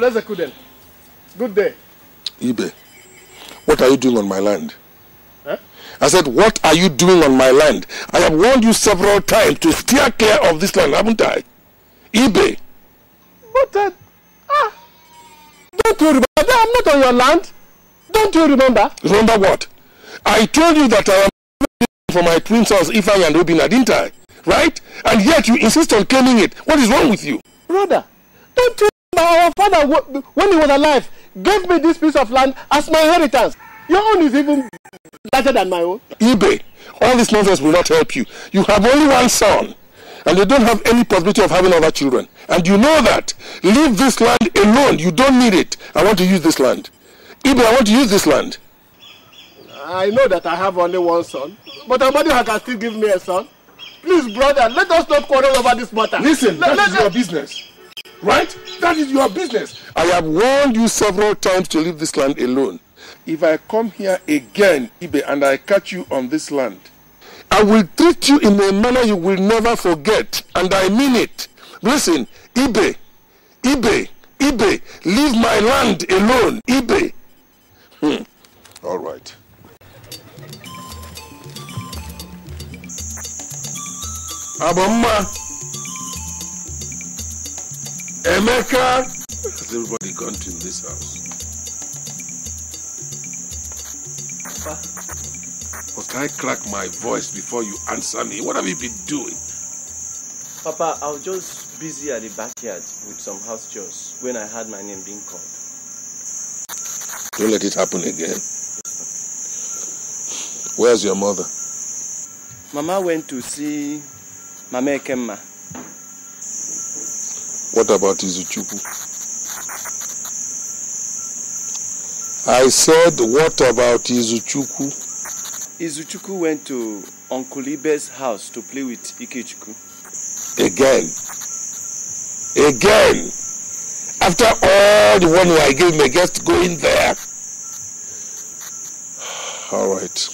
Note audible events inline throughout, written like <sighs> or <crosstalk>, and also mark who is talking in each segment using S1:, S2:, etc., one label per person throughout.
S1: Brother Zekuden, good day.
S2: Ibe, what are you doing on my land?
S1: Huh?
S2: I said, what are you doing on my land? I have warned you several times to steer clear of this land, haven't I? Ibe,
S1: But, uh, ah, don't you remember? I'm not on your land. Don't you remember?
S2: remember what? I told you that I am for my twin sons, Ifai and Obinna, didn't I? Right? And yet you insist on claiming it. What is wrong with you?
S1: Brother, don't you our father, when he was alive, gave me this piece of land as my inheritance. Your own is even better than my own.
S2: Ibe, all this nonsense will not help you. You have only one son, and you don't have any possibility of having other children. And you know that. Leave this land alone. You don't need it. I want to use this land. Ibe, I want to use this land.
S1: I know that I have only one son, but somebody can still give me a son. Please, brother, let us not quarrel over this matter.
S2: Listen,
S1: Let-
S2: that
S1: let-
S2: is your business. Right? That is your business. I have warned you several times to leave this land alone. If I come here again, Ibe, and I catch you on this land, I will treat you in a manner you will never forget, and I mean it. Listen, Ibe, Ibe, Ibe, leave my land alone, Ibe. Hmm. All right. Abamma. Emeka. Has everybody gone to this house? Must I crack my voice before you answer me? What have you been doing?
S3: Papa, I was just busy at the backyard with some house chores when I heard my name being called.
S2: Don't let it happen again. Where's your mother?
S3: Mama went to see Mama Ekemma.
S2: What about Izuchukwu? I said, what about Izuchukwu?
S3: Izuchuku went to Uncle Ibe's house to play with Ikechukwu.
S2: Again. Again. After all the warning I gave him against going there. <sighs> All right.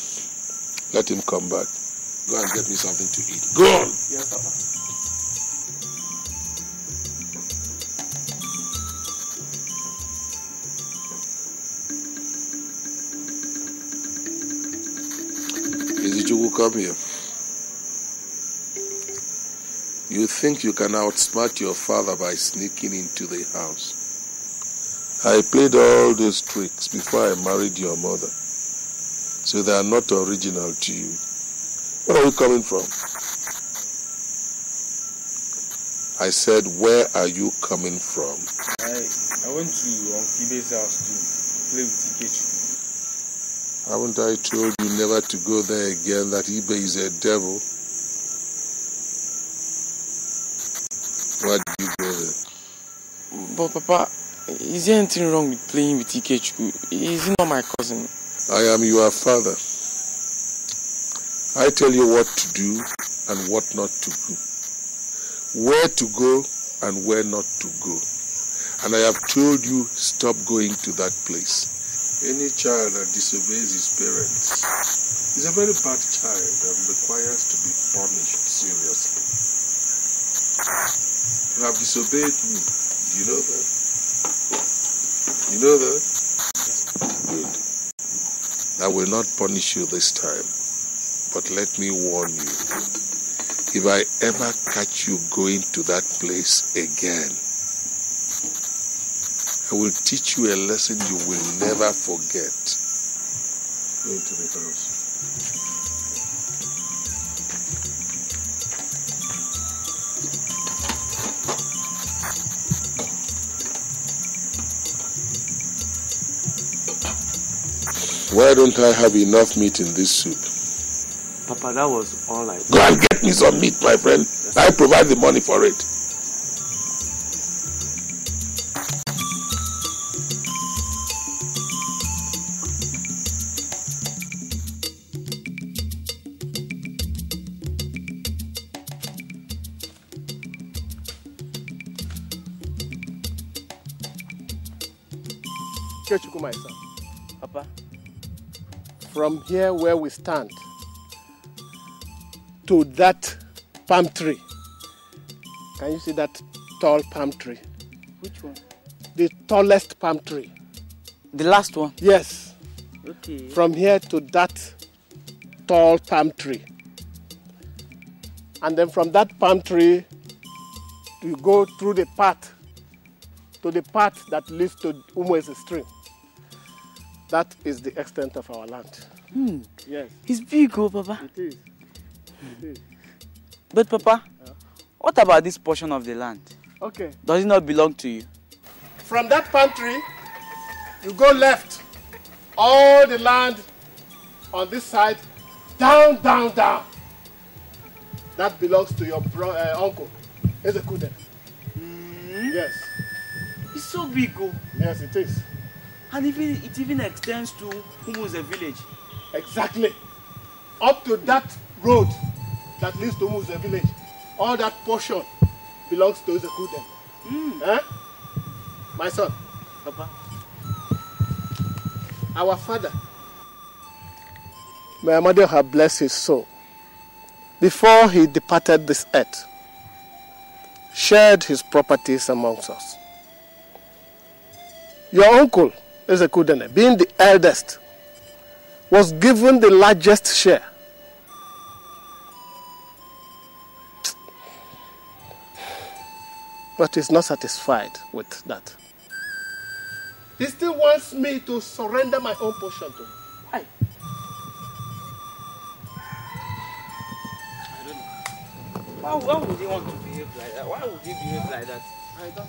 S2: Let him come back. Go and get me something to eat. Go on.
S3: Yes, Papa.
S2: Come here. You think you can outsmart your father by sneaking into the house. I played all those tricks before I married your mother. So they are not original to you. Where are you coming from? I said, where are you coming from?
S3: I, I went to Uncle Ibe's house to play with Ikechukwu.
S2: Haven't I told you never to go there again, that Ibe is a devil? Why did you go there?
S4: But Papa, is there anything wrong with playing with Ikechukwu? Is he not my cousin?
S2: I am your father. I tell you what to do and what not to do. Where to go and where not to go. And I have told you, stop going to that place. Any child that disobeys his parents is a very bad child and requires to be punished seriously. You have disobeyed me. Do You know that? You know that? Good. I will not punish you this time. But let me warn you. If I ever catch you going to that place again, I will teach you a lesson you will never forget. Go into the house. Why don't I have enough meat in this soup?
S3: Papa, that was all I.
S2: Go and get me some meat, my friend. I provide the money for it.
S1: From here where we stand to that palm tree. Can you see that tall palm tree?
S4: which one?
S1: The tallest palm tree.
S4: The last one.
S1: Yes.
S4: Okay.
S1: From here to that tall palm tree. And then from that palm tree, you go through the path to the path that leads to Umwezi stream. That is the extent of our land.
S4: Hmm.
S1: Yes,
S4: It's big, oh, Papa.
S1: it is. It is.
S4: But, Papa, what about this portion of the land?
S1: Okay.
S4: Does it not belong to you?
S1: From that palm tree, you go left. All the land on this side, down, down, down. That belongs to your bro- uh, uncle, Ezekude. Yes,
S4: It's so big, oh.
S1: yes, it is.
S4: And even it even extends to Humuze village.
S1: Exactly. Up to that road that leads to Muze village, all that portion belongs to Ezekude. Eh? My son,
S4: Papa.
S1: our father, may mother have blessed his soul, before he departed this earth, shared his properties amongst us. Your uncle, Ezekudene, being the eldest, was given the largest share. But he's not satisfied with that. He still wants me to surrender my own portion to him.
S4: Why? Why, why would he want to behave like that? Why would he behave like that?
S1: I don't.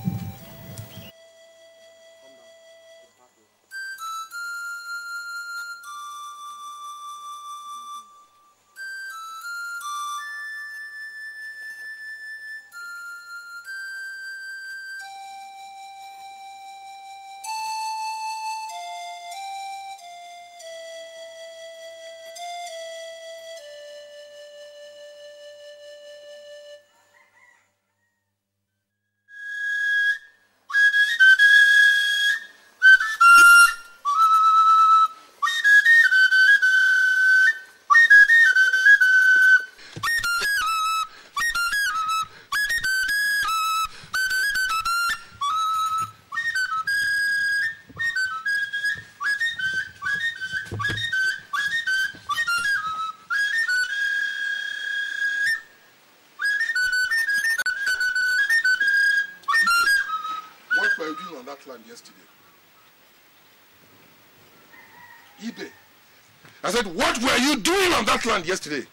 S2: Said, what were you doing on that land yesterday?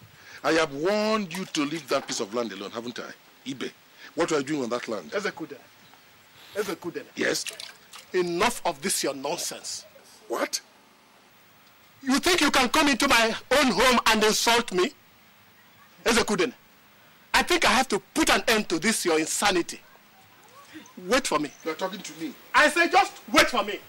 S2: I have warned you to leave that piece of land alone, haven't I? Ibe, What were you doing on that land?
S1: Ezekudene. Ezekudene.
S2: Yes.
S1: Enough of this your nonsense.
S2: What?
S1: You think you can come into my own home and insult me? Ezekudene. I think I have to put an end to this your insanity. Wait for me.
S2: You are talking to me.
S1: I say just wait for me.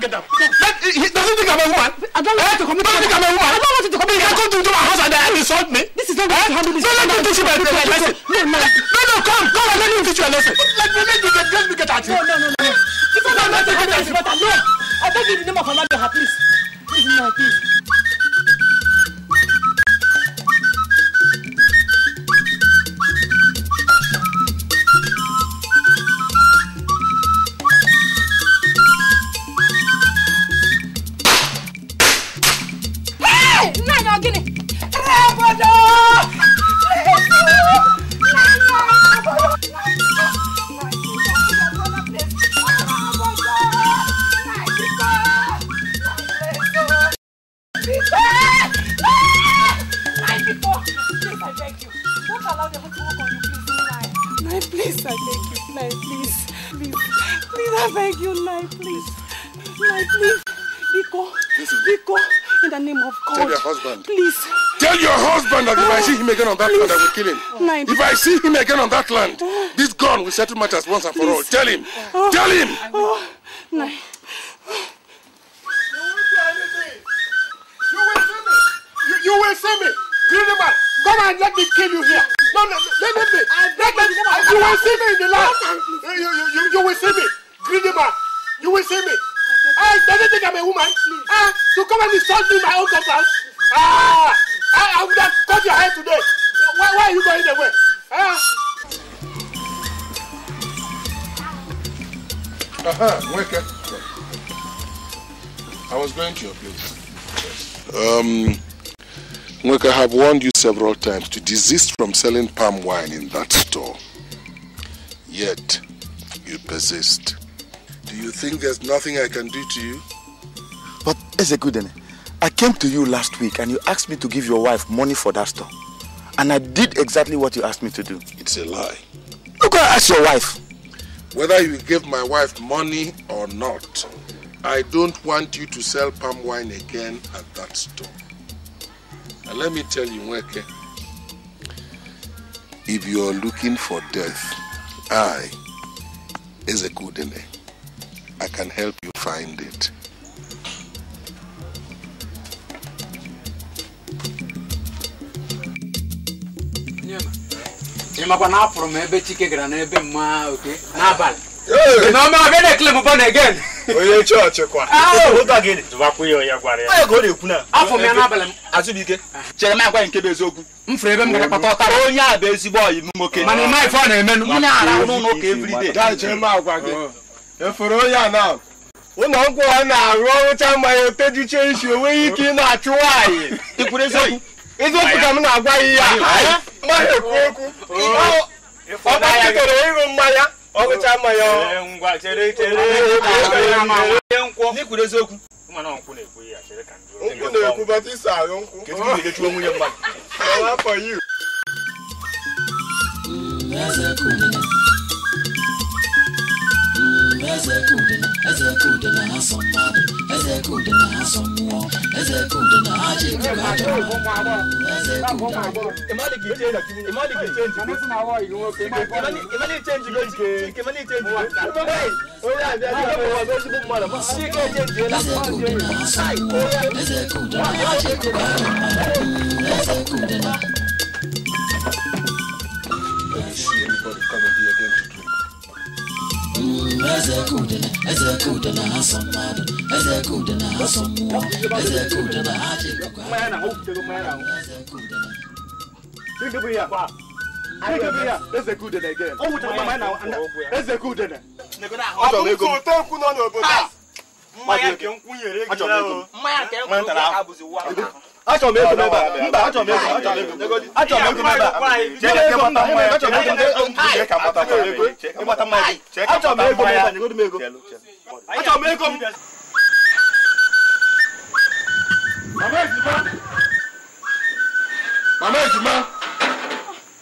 S1: Go, get down. Let, he doesn't think I'm a woman. I don't want to come. Don't think I'm a woman. I don't want you to come. You come into my house and then insult me. This is not eh? to handle this. No, let me teach you my lesson. No, no, no, no, come, come and let me teach you a lesson. Let me, let me get, let me get at you. No, no, no, no. If you don't let me get at you. No, I beg you in the name of Allah, please. Please, no, please.
S2: Again on that land, this gun will settle matters once and for all. Tell him.
S5: Oh.
S2: Tell him. Uh-huh, I was going to your place. Um, Look, I have warned you several times to desist from selling palm wine in that store. Yet, you persist. Do you think there's nothing I can do to you?
S6: But Ezekudene, I came to you last week and you asked me to give your wife money for that store. And I did exactly what you asked me to do.
S2: It's a lie.
S6: Look, I asked your wife.
S2: Whether you give my wife money or not, I don't want you to sell palm wine again at that store. And let me tell you, Nweke, if you're looking for death, I, Ezekudene, I can help you find it.
S7: Ịmakwa na afụrụ m ebe chike gara n'ebe mma oke n'abalị. Na ọma ọbịa na-ekele m bọna egen
S8: onye chọọchị kwa ọ
S7: afọ m ya n'abalị m.
S8: Azụbike chere m agwa nke bụ eziokwu.
S7: M fụrụ ebe m gara kpata ọtara
S8: onye a bụ ezigbo ọyị m nwoke.
S7: Mana ịma ife ọ na-emenụ.
S8: Ị na-arahụ n'ụlọ ụka everyday
S9: m efere onye a na ụlọ nkwụ ha na-arụ ọrụcha mmanya otejuche isi onweghị ike ị na-achụ nwaanyị.
S8: Ikwuru eziokwu
S9: izotuka m na-agwa ya ihe ekwu okwu ọgbakịtọrọ ịṅụ mmanya ọgụcha mmanya
S4: nkwụ
S9: nkwụ na-ekwu bata ịsa ahụ nkwụ Mbezekwuna Mbezekwuna
S10: eze kuude na ha sọ mmadụ eze kuude na ha sọ mmụọ eze kuude na ha ji ekuku aja eze kuude na ha sọ mmụọ eze kuude na ha ji ekuku aja mmadụ eze
S2: kuude na. Anybody
S8: come and be
S9: Ezekudana, Ezekudana, Hassamada, again.
S4: Mmanya nke nkwụ nyere gị. Mmanya nke
S8: nkwụ gị
S4: abụzi ụwa.
S8: Achọrọ m ego m ebe a. Mba, achọrọ m ego m. Achọrọ m ego m. Achọrọ m ego m ebe a. Chere ka ịgbata mmanya. Achọrọ m ego m. Chere ka ịgbata mmanya. Ịgbata mmanya. Achọrọ m ego m ebe a. Nyegodu m ego. Achọrọ m ego m.
S2: Mama Ejima! Mama Ejima!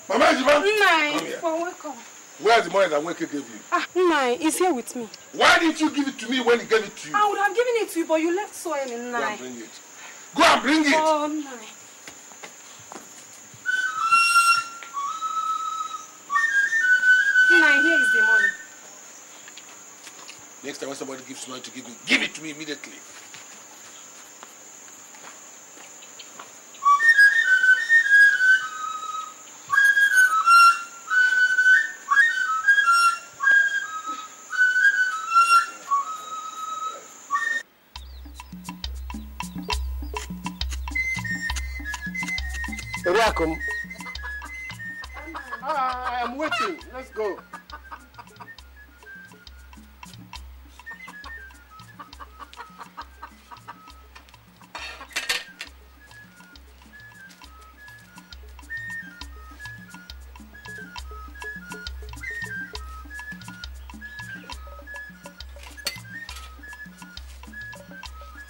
S2: Mama Ejima!
S5: Welcome.
S2: Where's the money that Weke gave you?
S5: Ah, Nai, he's here with me.
S2: Why didn't you give it to me when he gave it to you?
S5: I would have given it to you, but you left so early,
S2: Go
S5: Nai.
S2: and bring it. Go and bring it!
S5: Oh, Nai. Nai, here is the money.
S2: Next time when somebody gives money to give me, give it to me immediately.
S9: Eriakum. Ah, I am waiting. Let's go.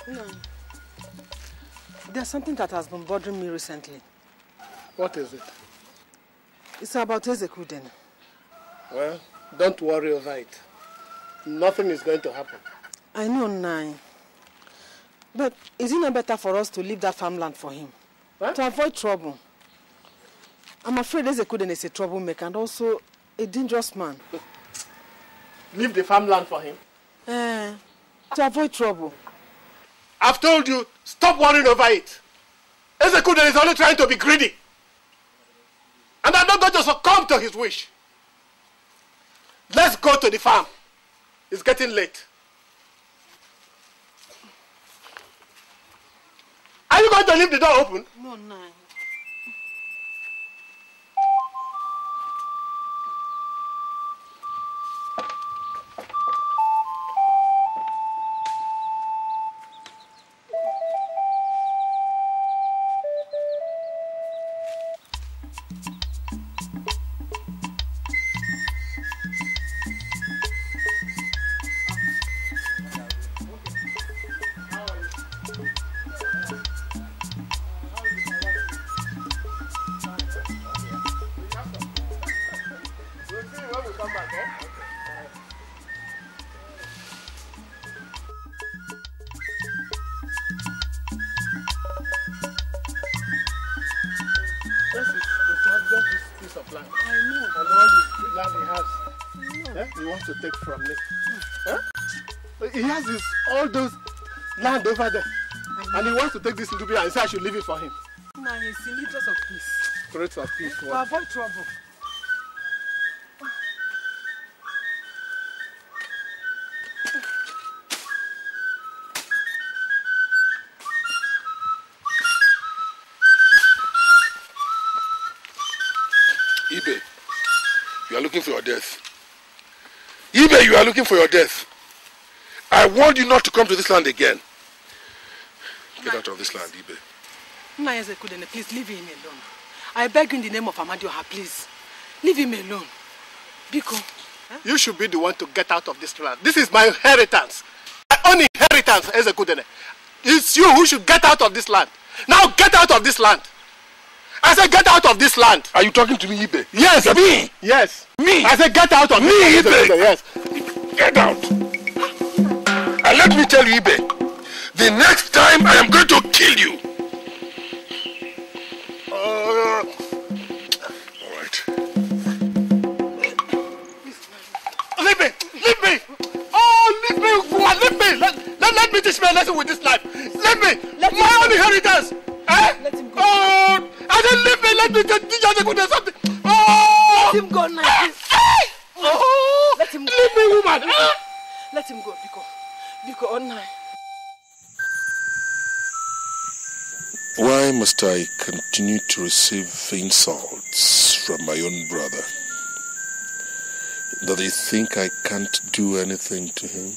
S9: No.
S11: There's something that has been bothering me recently.
S9: What is it?
S11: It's about Ezekuden.
S1: Well, don't worry over it. Nothing is going to happen.
S11: I know, Nai. But is it not better for us to leave that farmland for him? To avoid trouble. I'm afraid Ezekuden is a troublemaker and also a dangerous man.
S1: Leave the farmland for him.
S11: Eh, to avoid trouble.
S1: I've told you, stop worrying over it. Ezekuden is only trying to be greedy. Going to succumb to his wish. Let's go to the farm. It's getting late. Are you going to leave the door open?
S11: No, Nai.
S1: Land. I know. And all the land he has. Eh? He wants to take from me. Eh? He has his, all those land over there. And he wants to take this little bit and say I should leave it for him.
S11: Nai, it's in the interest of peace.
S1: Spirit of peace.
S11: To avoid trouble.
S2: Are looking for your death. I warned you not to come to this land again. Get out of this land, Ibe.
S11: Nai Ezekuden, please leave him alone. I beg you in the name of Amadioha, please. Leave him alone. Biko.
S1: You should be the one to get out of this land. This is my inheritance. My own inheritance, Ezekudene. It's you who should get out of this land. Now get out of this land. I said get out of this land.
S2: Are you talking to me, Ibe?
S1: Yes.
S2: Me?
S1: Yes.
S2: Me?
S1: I said get out of
S2: Me,
S1: this land.
S2: Ibe?
S1: Yes.
S2: Get out. And let me tell you, Ibe, the next time I am going to kill you. Uh, all right.
S1: Leave me! Leave me! Oh, leave me! Woman, leave me! Let, let, let me teach a lesson with this life. Leave me!
S11: Let
S1: My
S11: him
S1: own inheritance! Eh?
S11: Let him go.
S1: Oh! I said leave me! Let me te- teach Ezekudene something! Oh!
S11: Let him go, Nai, please.
S1: Oh!
S11: Let him go.
S1: Leave me, woman! Ah!
S11: Let him go, Biko. Biko, Nai.
S2: Why must I continue to receive insults from my own brother? Do they think I can't do anything to him?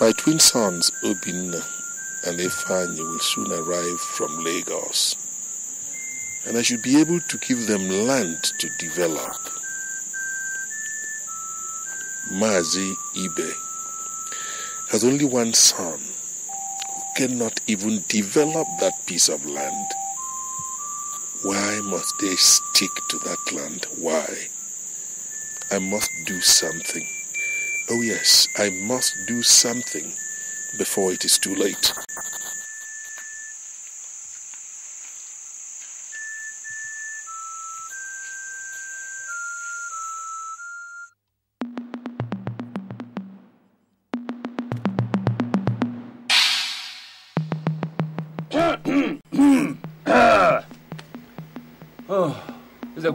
S2: My twin sons, Obinna and Efanye, will soon arrive from Lagos, and I should be able to give them land to develop. Mazi Ibe has only one son who cannot even develop that piece of land. Why must they stick to that land? Why? I must do something. Oh, yes, I must do something before it is too late.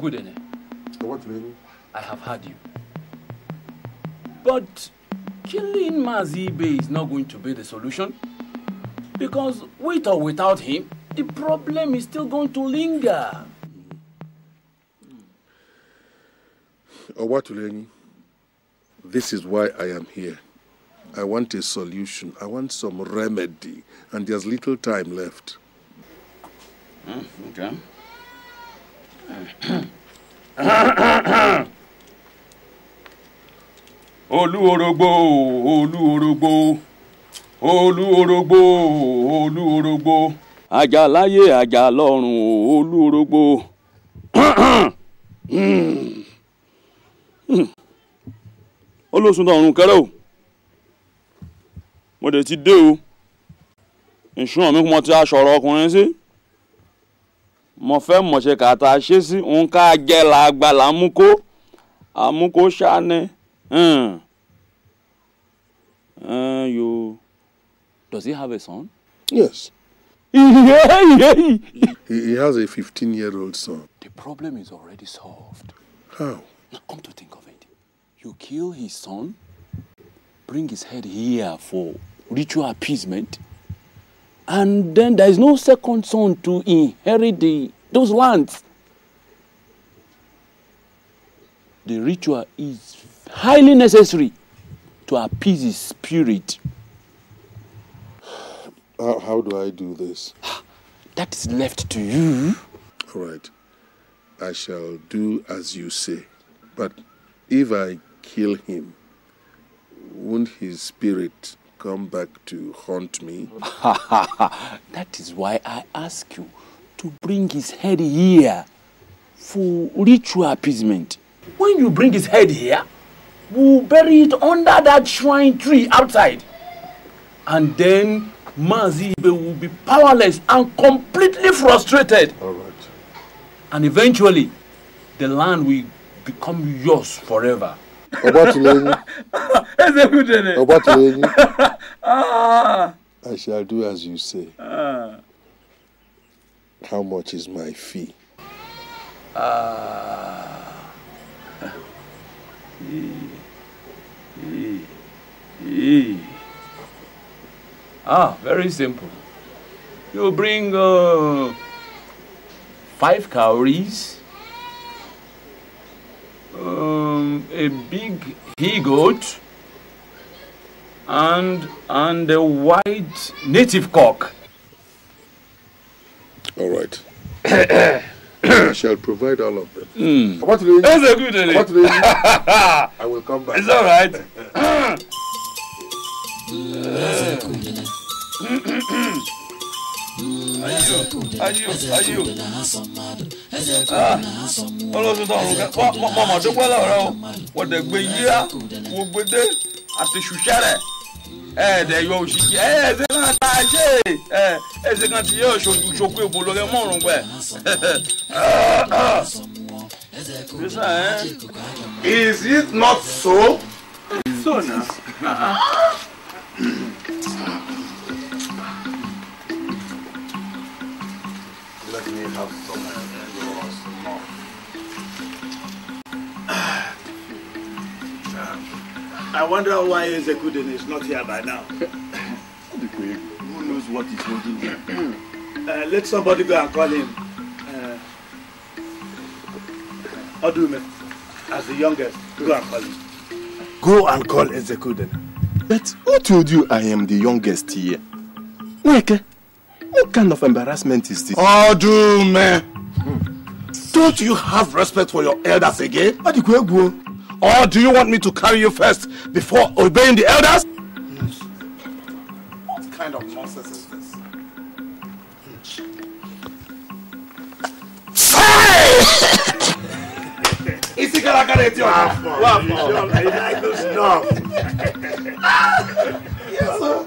S12: Ezekudene,
S2: What?
S12: I have heard you. But killing Mazibe is not going to be the solution. Because with or without him, the problem is still going to linger. Hmm.
S2: Oh, Owatuleni, this is why I am here. I want a solution. I want some remedy, and there's little time left.
S12: Hmm, okay. <coughs> olú orogbo olú orogbo olú orogbo olú orogbo ajá láyé ajá lọ́run olú orogbo. <coughs> olóṣùn tọrùn kẹrẹ o mo dé ti dé o ìṣúná mi kò mọ ti aṣọ ọ̀rọ̀ ọkùnrin sí. Si? Mo fẹ́ mọ̀ṣẹ́ kàtà ṣe sí òun ká jẹ́ làgbà làmúkó àmúkó ṣáni yo does he have a son.
S2: Yes. <laughs> He, he has a 15 year old son.
S12: The problem is already solved.
S2: How?
S12: Now, come to think of it, you kill his son, bring his head here for ritual appeasement, and then there is no second son to inherit the, those lands. The ritual is highly necessary to appease his spirit.
S2: How, how do I do this?
S12: That is left to you.
S2: All right. I shall do as you say. But if I kill him, won't his spirit come back to haunt me? <laughs>
S12: that is why I ask you to bring his head here for ritual appeasement. When you bring his head here, we'll bury it under that shrine tree outside. And then Mazibe will be powerless and completely frustrated.
S2: All right.
S12: And eventually, the land will become yours forever.
S2: Obatuleni.
S12: Ezekutene.
S2: Obatuleni.
S12: Ah.
S2: I shall do as you say.
S12: Ah.
S2: How much is my fee?
S12: Ah. Eh, eh. Ah, very simple. You bring uh, five cowries, um, a big he goat, and and a white native cock.
S2: All right. <coughs> I shall provide all of them.
S12: Mm.
S2: Obatuleni.
S12: That's a good idea.
S2: Obatuleni. <laughs> I will come back.
S12: It's all right. <coughs> <coughs> Ayo, ayo. Ọlọ́sùn tó ọ̀run kẹ́ mọ̀ mọ̀ dúpẹ́ lọ́rẹ́ o. Wọ́n dẹ̀ gbé yíyá, wọ́n gbé dé àti ṣùṣẹ́rẹ̀. Ẹ dẹ̀ yọ òṣìṣẹ́ ẹ ẹsẹ̀ kan tá a ṣe ẹ ẹsẹ̀ kan ti yẹ òṣòjú ṣokú èbó lórí mọ̀rùn gbẹ.
S10: Is it not so?
S12: So now. <laughs>
S10: I wonder why Ezekuden is not here by now.
S6: Who knows what is holding him?
S10: Uh, let somebody go and call him. Uh, Odume, as the youngest, go and call him. Go and call Ezekuden.
S13: But who told you I am the youngest here? Weke, what kind of embarrassment is this?
S10: Odume! Don't you have respect for your elders again? Or do you want me to carry you first before obeying the elders? What kind of nonsense is this? Isi gara gara eti ọ̀gá. Wà á fọ̀. I like this stuff. Yes, sir.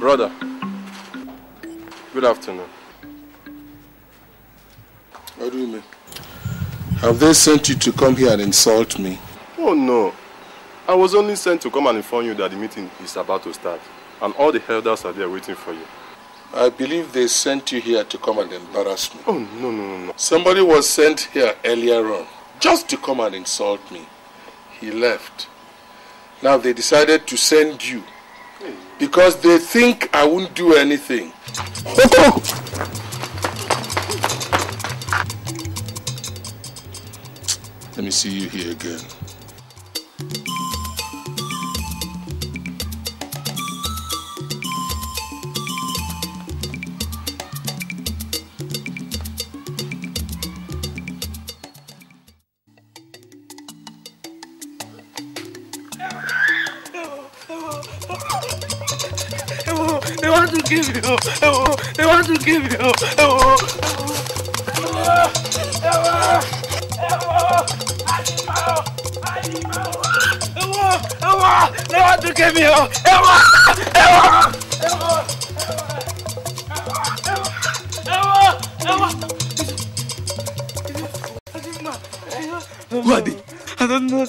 S13: Brother, good afternoon.
S2: What do you mean? have they sent you to come here and insult me?
S13: Oh no, I was only sent to come and inform you that the meeting is about to start and all the elders are there waiting for you.
S2: I believe they sent you here to come and embarrass me.
S13: Oh no, no, no, no.
S2: Somebody was sent here earlier on just to come and insult me. He left. Now they decided to send you because they think I won't do anything. Let me see you here again.
S4: Want to kill you. They want to kill you. They want to kill me. Ewo. Ewo. Ewo. Ewo.
S6: Who are they?
S4: I don't know.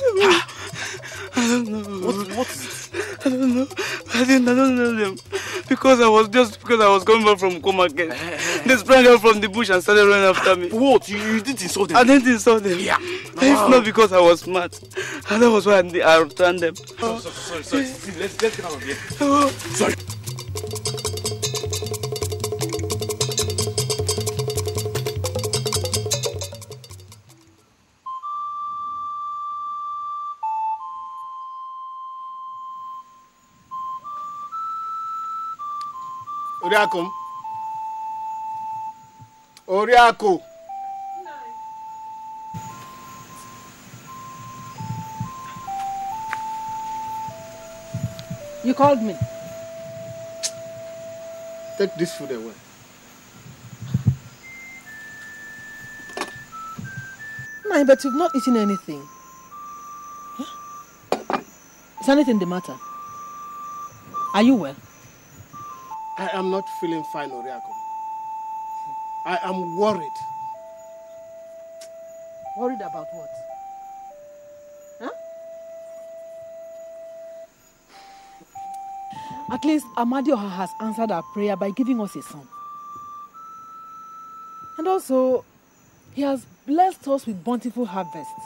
S4: I don't know.
S6: What, what is it?
S4: I don't know. I didn't. I don't know them because I was just because I was coming back from Koma market. Eh, eh, eh. They sprang out from the bush and started running after me.
S6: What? You, you didn't insult them?
S4: I didn't insult them.
S6: Yeah.
S4: If not because I was smart, and that was why I, I returned them.
S6: Oh, sorry, sorry, sorry. See, let's, let's get out of here.
S4: Oh.
S6: Sorry.
S1: Oriakụ m. Oriakụ.
S11: You called me.
S1: Take this food away.
S11: Nine, but you've not eaten anything. Huh? Is anything the matter? Are you well?
S1: I am not feeling fine, Oriakụ. I am worried.
S11: Worried about what? Huh? At least Amadioha has answered our prayer by giving us a son. And also, he has blessed us with bountiful harvests.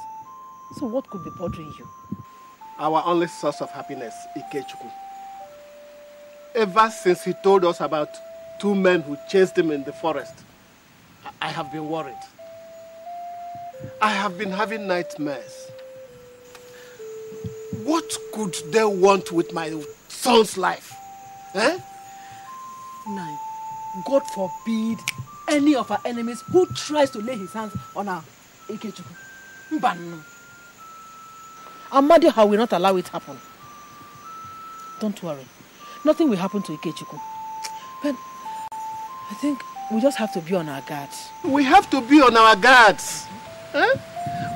S11: So what could be bothering you?
S1: Our only source of happiness, Ikechukwu. Ever since he told us about two men who chased him in the forest, I- have been worried. I have been having nightmares. What could they want with my son's life? Eh?
S11: Nine. God forbid any of our enemies who tries to lay his hands on our Ikechukwu. Mbanu. Amadioha will not allow it happen. Don't worry. Nothing will happen to Ikechukwu. But I think we just have to be on our guard.
S1: We have to be on our guards. Eh?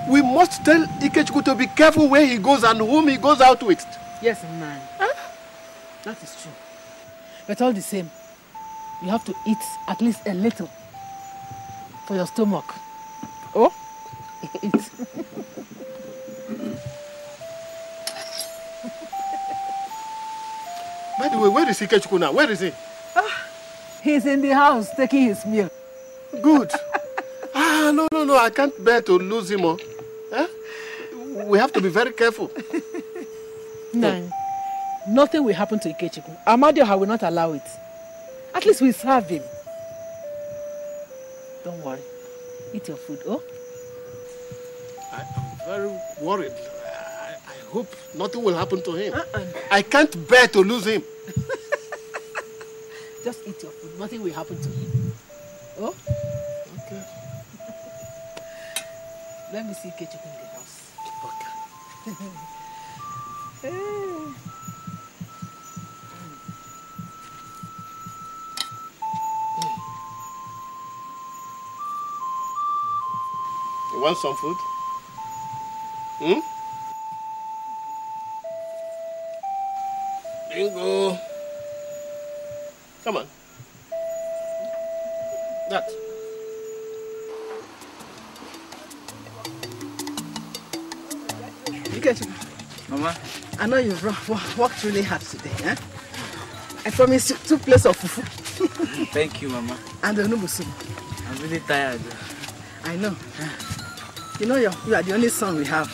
S1: We must tell Ikechukwu to be careful where he goes and whom he goes out with.
S11: Yes, nine. That is true. But all the same, you have to eat at least a little for your stomach. Oh? <laughs> eat.
S1: By the way, where is Ikechukwu now? Where is he?
S11: He's in the house taking his meal.
S1: Good. <laughs> ah, no, no, no. I can't bear to lose him. Oh. Eh? We have to be very careful. <laughs>
S11: Nine. Nothing will happen to Ikechukwu. Amadioha will not allow it. At least we serve him. Don't worry. Eat your food, oh?
S1: I am very worried. Hope nothing will happen to him.
S11: Uh-uh.
S1: I can't bear to lose him. <laughs>
S11: Just eat your food. Nothing will happen to him. Oh?
S1: Okay. <laughs>
S11: Let me see Ikechukwu in the house.
S1: Okay. <laughs>
S11: Eh.
S1: You want some food? Hmm? Come on. That.
S11: Ikechukwu,
S4: Mama,
S11: I know you've worked really hard today, eh? I promise you two plates of fufu <laughs>
S4: thank you, Mama.
S11: and the soup.
S4: I'm really tired.
S11: I know. You know, you're, you are the only son we have.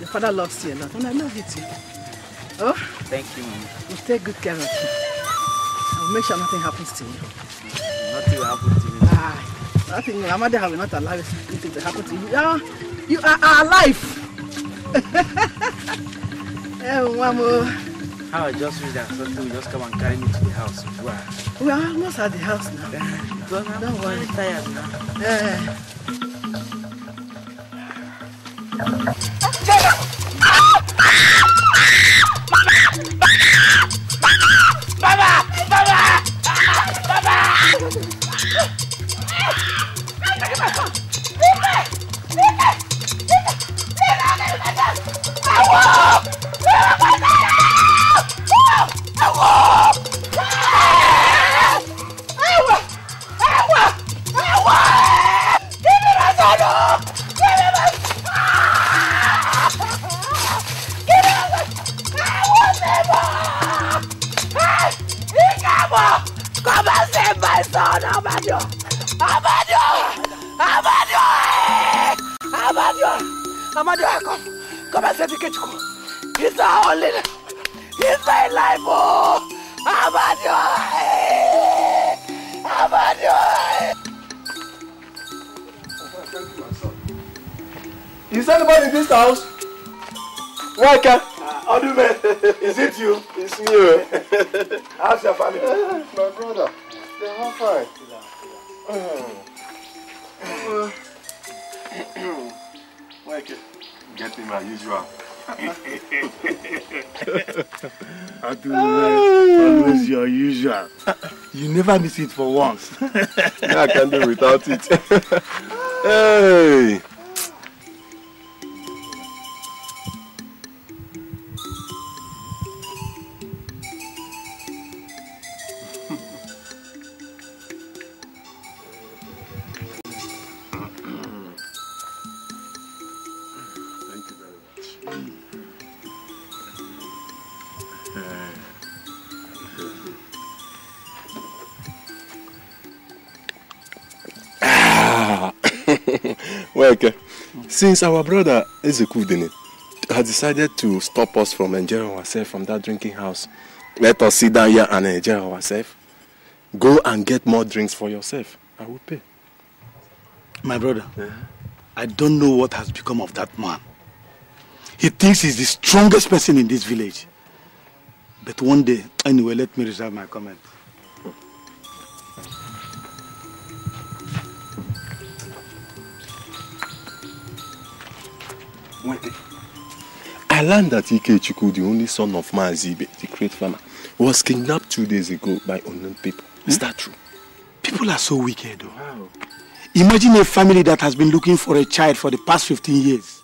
S11: Your father loves you a lot, and I love you too. Oh,
S4: Thank you, Mama.
S11: we'll take good care of you. I'll make sure nothing happens to you.
S4: Nothing will happen to me.
S11: Ah, nothing. Amade will not allow anything to happen to you. You are, you are our life. Eh, Wamo.
S4: How I just read that something will just come and carry me to the house. Wow.
S11: We are almost at the house now.
S4: I'm <laughs>
S11: Don't worry.
S4: really tired now.
S11: Eh.
S1: Is anybody in this house? Waka. Uh, Odume, <laughs> is it you?
S14: It's me.
S1: How's your family? <laughs>
S14: My brother, they're all fine. <coughs>
S1: Waka.
S14: Get me my usual. <laughs>
S6: Adume, always your usual. You never miss it for once.
S14: I can't do without it. hey! Since our brother Ezekudene has decided to stop us from enjoying ourselves from that drinking house, let us sit down here and enjoy ourselves. Go and get more drinks for yourself. I will pay.
S6: My brother, uh-huh. I don't know what has become of that man. He thinks he's the strongest person in this village. But one day, anyway, let me reserve my comment.
S14: I learned that Ikechukwu, the only son of Mazibe, the great farmer, was kidnapped two days ago by unknown people. Is hmm? that true?
S6: People are so wicked. Though. Imagine a family that has been looking for a child for the past 15 years,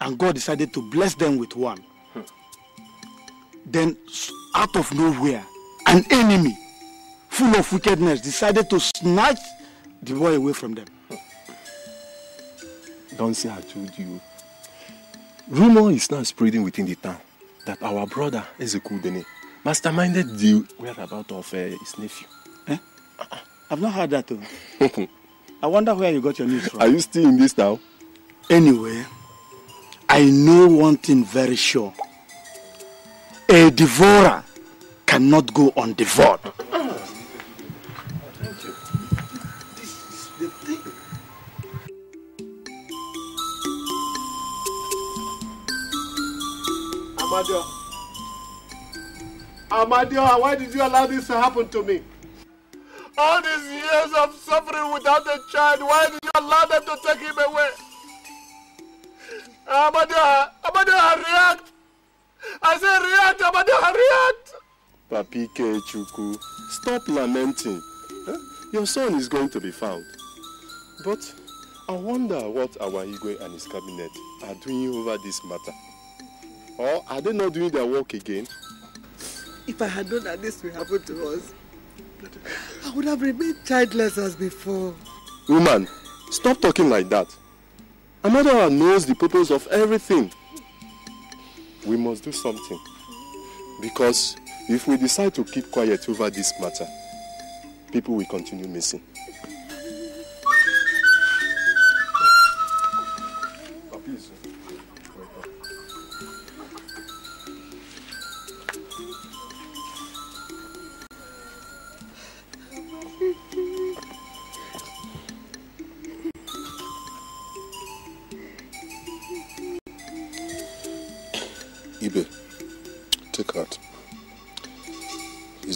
S6: and God decided to bless them with one. Then, out of nowhere, an enemy full of wickedness decided to snatch the boy away from them.
S14: Don't say I told you. Rumor is now spreading within the town that our brother Ezekudene masterminded the whereabouts of uh, his nephew. Eh?
S6: I've not heard that. Though. <laughs> I wonder where you got your news from.
S14: Are you still in this town?
S6: Anyway, I know one thing very sure. A devourer cannot go on undevoured. <laughs>
S1: Amadio. Amadio, why did you allow this to happen to me? All these years of suffering without a child, why did you allow them to take him away? Amadio, Amadio, react! I say react, Amadio, react!
S14: Papi Ikechukwu, stop lamenting. Your son is going to be found. But I wonder what our Igwe and his cabinet are doing over this matter. Or are they not doing their work again?
S15: If I had known that this will happen to us, I would have remained childless as before.
S14: Woman, stop talking like that. Amada knows the purpose of everything. We must do something. Because if we decide to keep quiet over this matter, people will continue missing.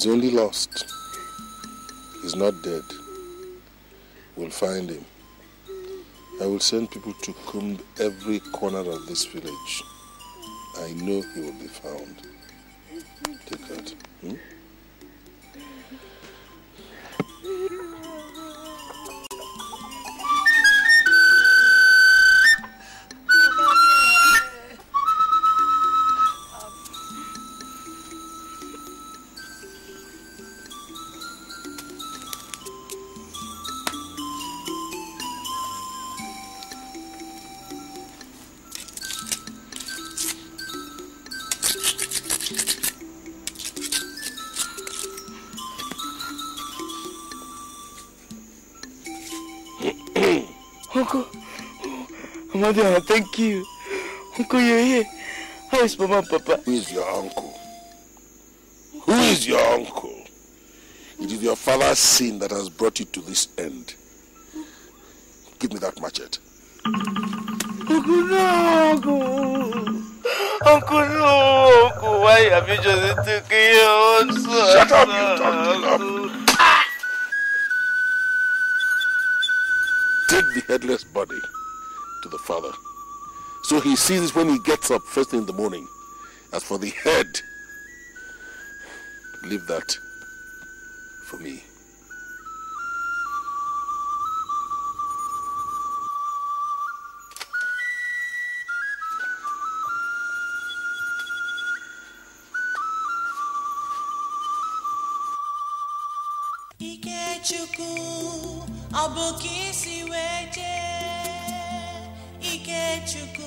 S14: He's only lost. He's not dead. We'll find him. I will send people to comb every corner of this village. I know he will be found. Take heart. Hmm?
S16: Mama and Papa?
S2: Who is your uncle? Who is your uncle? It is your father's sin that has brought you to this end. Give me that machete.
S16: Uncle, no, Uncle. Uncle, no, Uncle. Why have you just taken your own son?
S2: Shut up, you talk enough. Take the headless body to the father. So he sees when he gets up first thing in the morning. As for the head, leave that for me.
S17: Ikechukwu ọ bụ ka isi wee jee Ikechukwu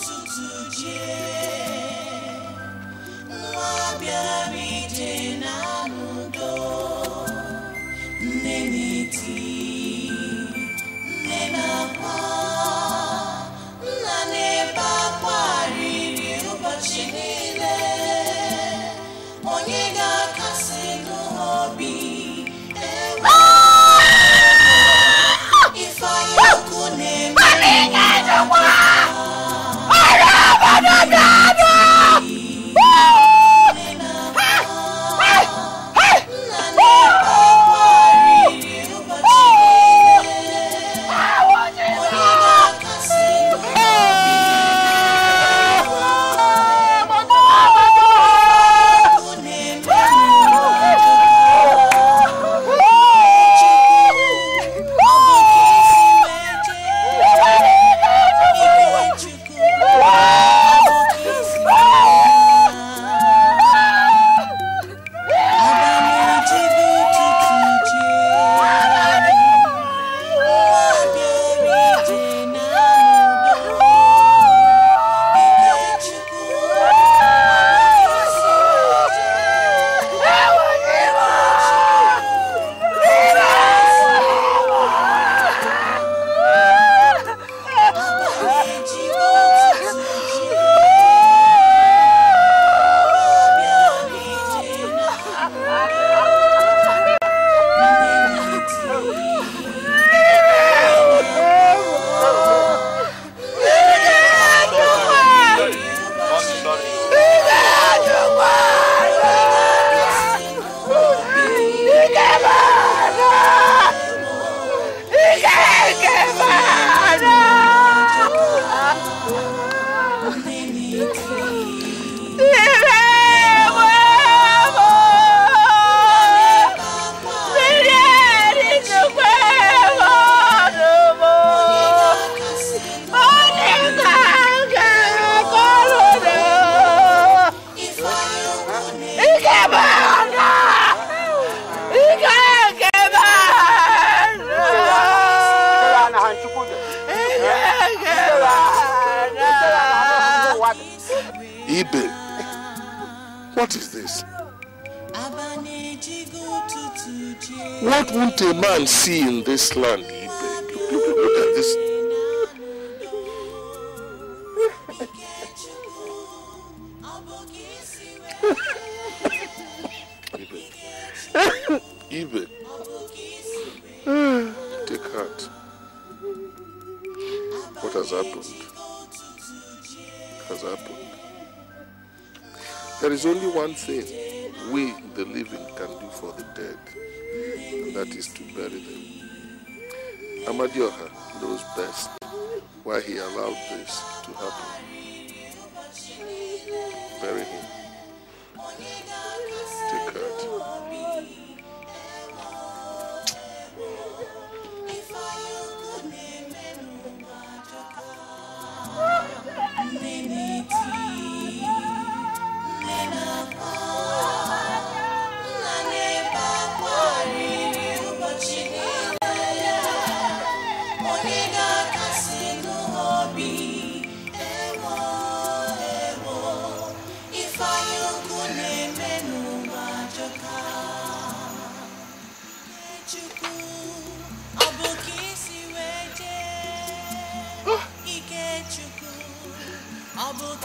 S17: nwa
S2: A man see in this land, Ibe? Look, look, look at this. Ibe. Ibe. Take heart. What has happened? Has happened. There is only one thing we, the living, can do for the dead, and that is to bury them. Amadioha knows best why he allowed this to happen. Bury him.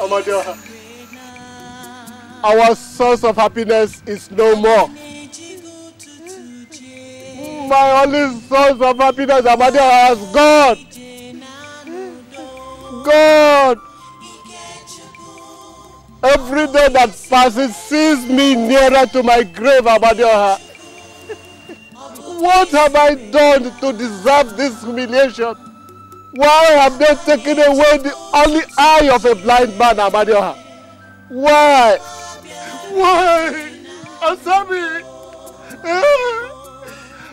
S1: Amadioha, our source of happiness is no more. My only source of happiness, Amadioha, has gone. God, every day that passes sees me nearer to my grave, Amadioha. What have I done to deserve this humiliation? Why have they taken away the only eye of a blind man, Amadioha? Why? Why? Asabi!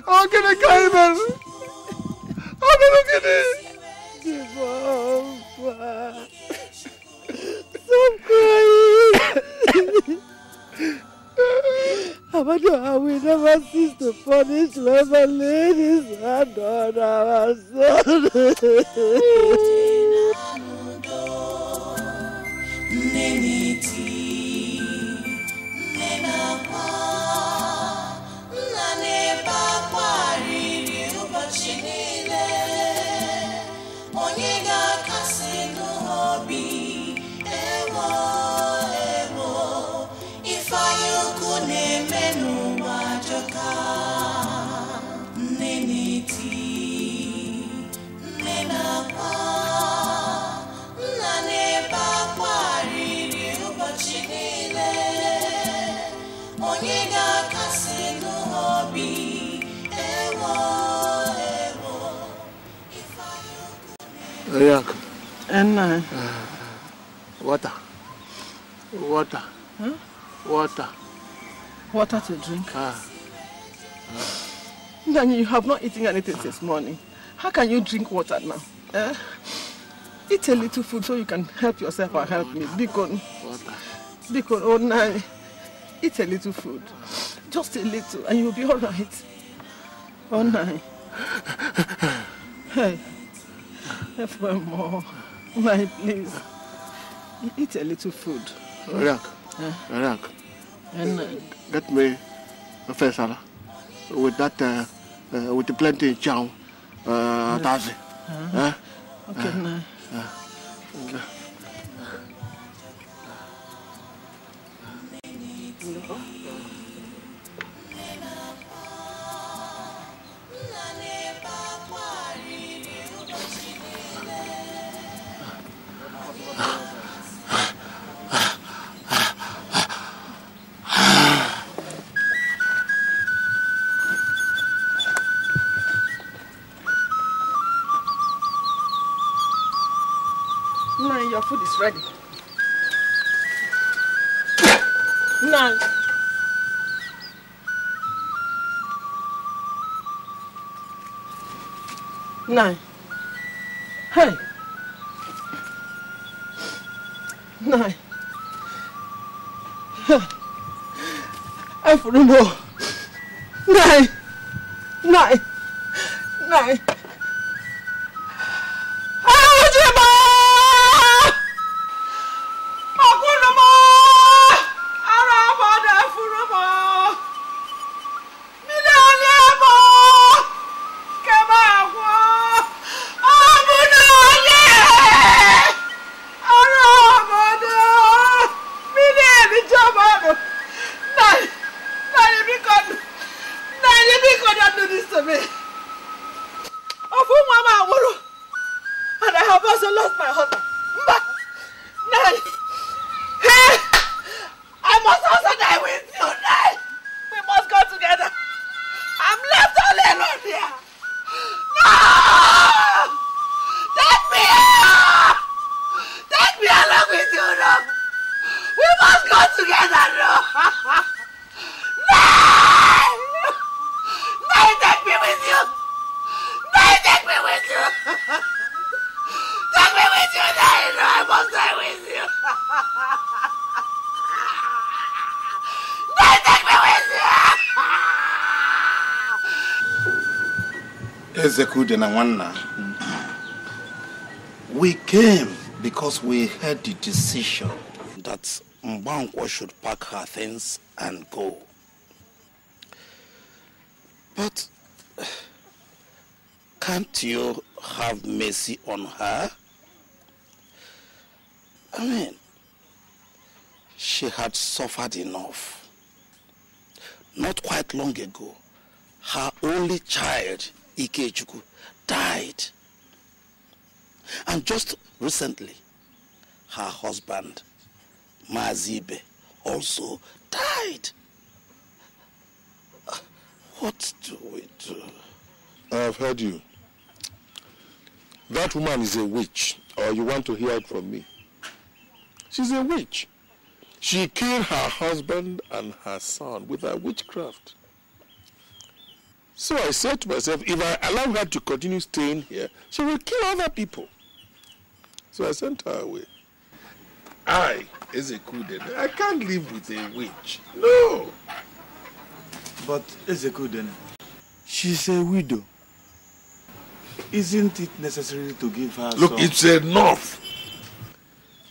S1: How can I carry them? How can I get?
S15: Give up. Stop crying. Amado, I will never cease to punish whoever laid his hand on our
S17: nne
S1: Oriakụ.
S5: Nna.
S1: Water. Water.
S5: Huh?
S1: Water.
S5: Water to drink.
S1: Ah.
S5: Nanya, you have not eaten anything since morning. How can you drink water now? Eh? Eat a little food so you can help yourself or help me. Bikon.
S1: Water.
S5: Bikon, oh Nanya. Eat a little food. Just a little and you'll be alright. Oh Nanya. <laughs> Hey. Help me more. Nanya, please. Eat a little food. Eh?
S1: Oriakụ.
S5: And uh,
S1: Get me a fesara with that, uh, uh, with the plenty chow, uh, tazi.
S5: Uh-huh.
S1: Eh?
S5: Okay,
S1: Uh, uh, okay.
S5: Nine. Hey. Nine. I for no more. Also lost my husband. You.
S18: Ezekude na Nwanna, we came because we heard the decision that Mbankwa should pack her things and go.
S19: But can't you have mercy on her? I mean, she had suffered enough. Not quite long ago, her only child, Ikechukwu, died. And just recently, her husband, Mazibe, also died. Uh, what do we do?
S2: I have heard you. That woman is a witch, or you want to hear it from me? She's a witch. She killed her husband and her son with her witchcraft. So I said to myself, if I allow her to continue staying here, she will kill other people. So I sent her away. I, Ezekudene, I can't live with a witch. No.
S6: But Ezekudene, she's a widow. Isn't it necessary to give her
S2: Look,
S6: some...
S2: it's enough.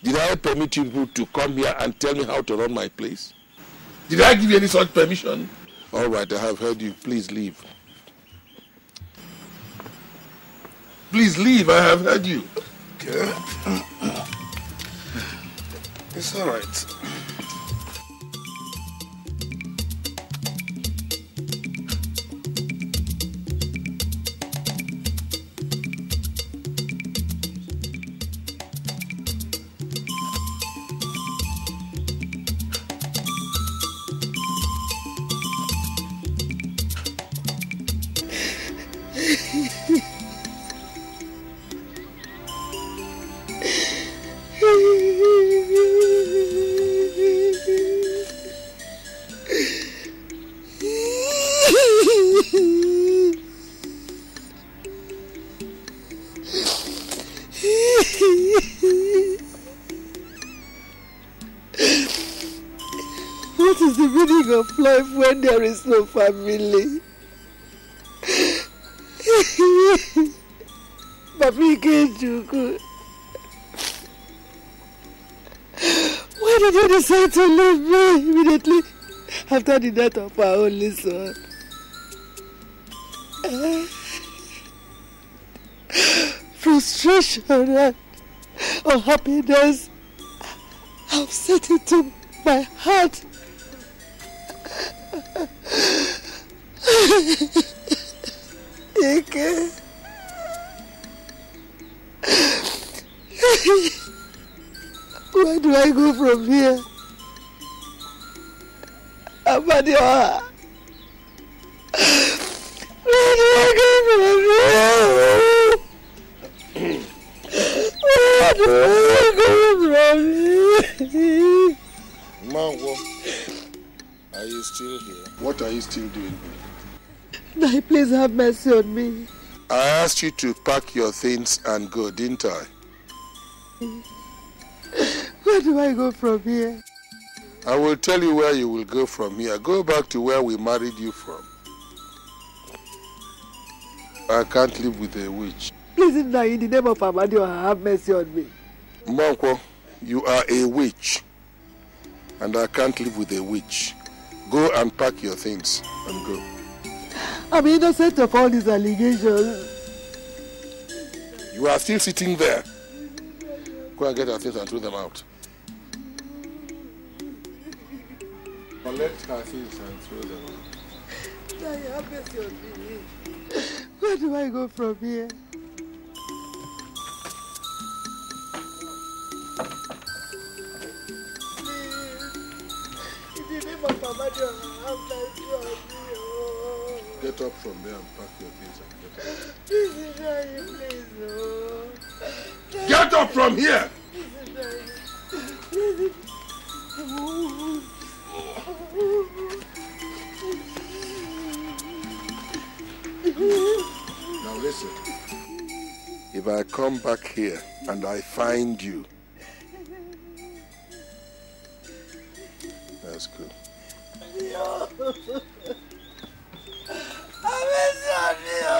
S2: Did I permit you to come here and tell me how to run my place? Did I give you any such permission? All right, I have heard you. Please leave. Please leave. I have heard you. <clears throat> It's all right.
S15: There is no family? Papi Kejuku. Why did you decide to leave me immediately after the death of our only son? Frustration and unhappiness have set into my heart. Ike. Where do I go from here? Amadioha. Have mercy on me.
S2: I asked you to pack your things and go, didn't I?
S15: Where do I go from here?
S2: I will tell you where you will go from here. Go back to where we married you from. I can't live with a witch.
S15: Please, now, in the name of Amadioha, have mercy on me.
S2: Mwanko, you are a witch. And I can't live with a witch. Go and pack your things and go.
S15: I'm innocent of all these allegations.
S2: You are still sitting there. Go and get your things and throw them out. Collect her things and throw them out.
S15: Now, have mercy on. Eh? Where do I go from here? In the name of Amadioha,
S2: Get up from there and pack your things and get out.
S15: This is Nayi, please. Oh.
S2: Get up from here! Now listen. If I come back here and I find you, that's good.
S10: mes amis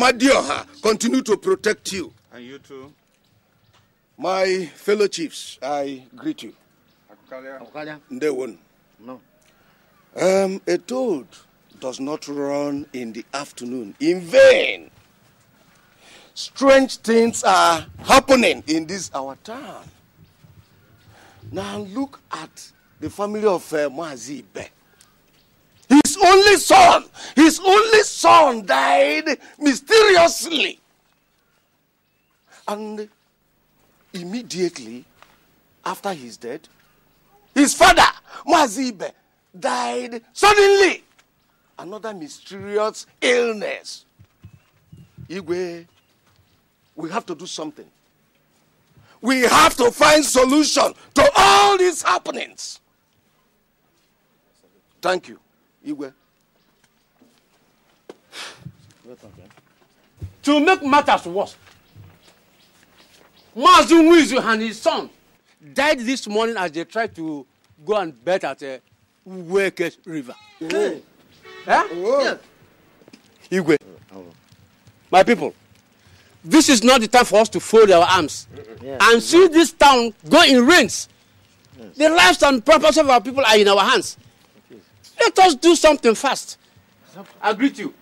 S10: Amadioha continue to protect you.
S9: And you too.
S10: My fellow chiefs, I greet you. Ndewon.
S19: No.
S10: Um, a toad does not run in the afternoon in vain. Strange things are happening in this our town. Now look at the family of uh, Mazi Ibe. His only son, his only son died mysteriously. And immediately after his death, his father, Mazibe, died suddenly. Another mysterious illness. Igwe, we have to do something. We have to find solution to all these happenings. Thank you, Igwe.
S12: To make matters worse, Mazi Wizu and his son died this morning as they tried to go and bet at uh, Weke River.
S10: Hey.
S12: Huh?
S10: Oh.
S12: Igwe, my people, this is not the time for us to fold our arms and see this town go in ruins. The lives and property of our people are in our hands. Let us do something fast. I greet you.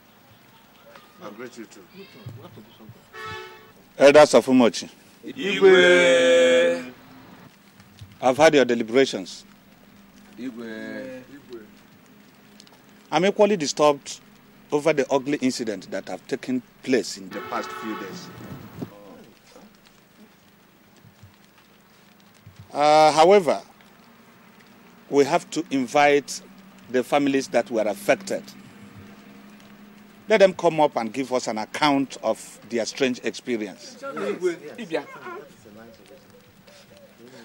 S13: I greet you too.
S20: Elders of Umochi,
S12: Igwe.
S20: I've had your deliberations.
S12: Igwe.
S20: I'm equally disturbed over the ugly incident that have taken place in the past few days. Uh, however, we have to invite the families that were affected. Let them come up and give us an account of their strange experience.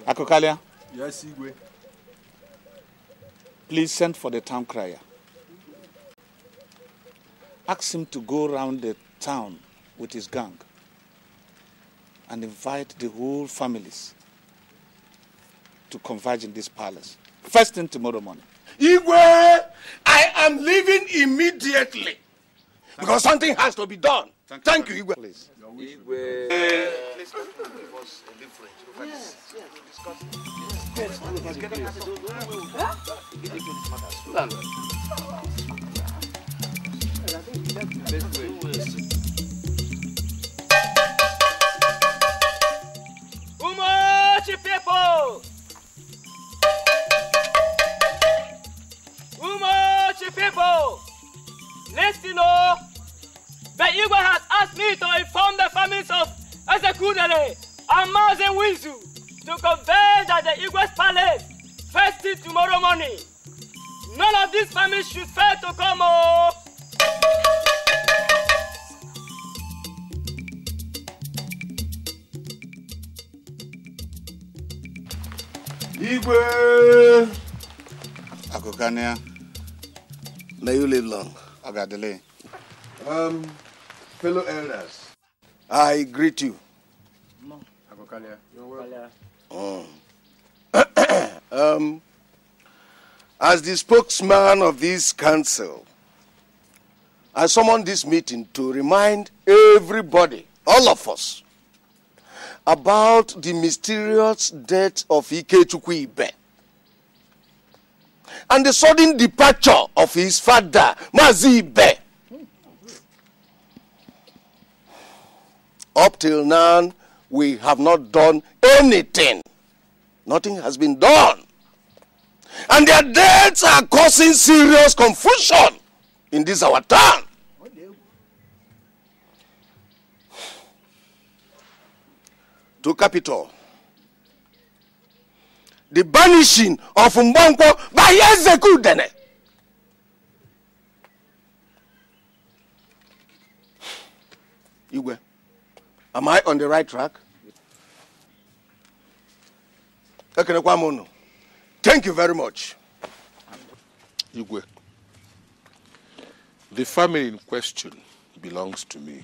S20: Akokalia,
S21: Yes, Igwe.
S20: please send for the town crier. Ask him to go around the town with his gang and invite the whole families to converge in this palace. First thing tomorrow morning.
S10: Igwe, I am leaving immediately. Because something has to be done. Thank, you, Igwe.
S20: Please. Eh.
S4: Umochi people! Karachi people, listen up. The Igwe has asked me to inform the families of Ezekudele and Mazen Wizu to convey that the Igwe's palace first thing tomorrow morning. None of these families should fail to come home.
S8: Igwe!
S20: Akụkanịa.
S19: May you live long.
S20: Ogadele.
S8: Um, fellow elders.
S19: I greet you.
S8: Akokalia, you're welcome.
S19: Mm. <clears throat> um, as the spokesman of this council, I summon this meeting to remind everybody, all of us, about the mysterious death of Ikechukwu Ibe and the sudden departure of his father, Mazi Ibe. Up till now, we have not done anything. Nothing has been done. And their deaths are causing serious confusion in this our town. To capital. The banishing of Mbonko by Ezekudene. Igwe, am I on the right track? Thank you very much.
S2: Igwe, the family in question belongs to me.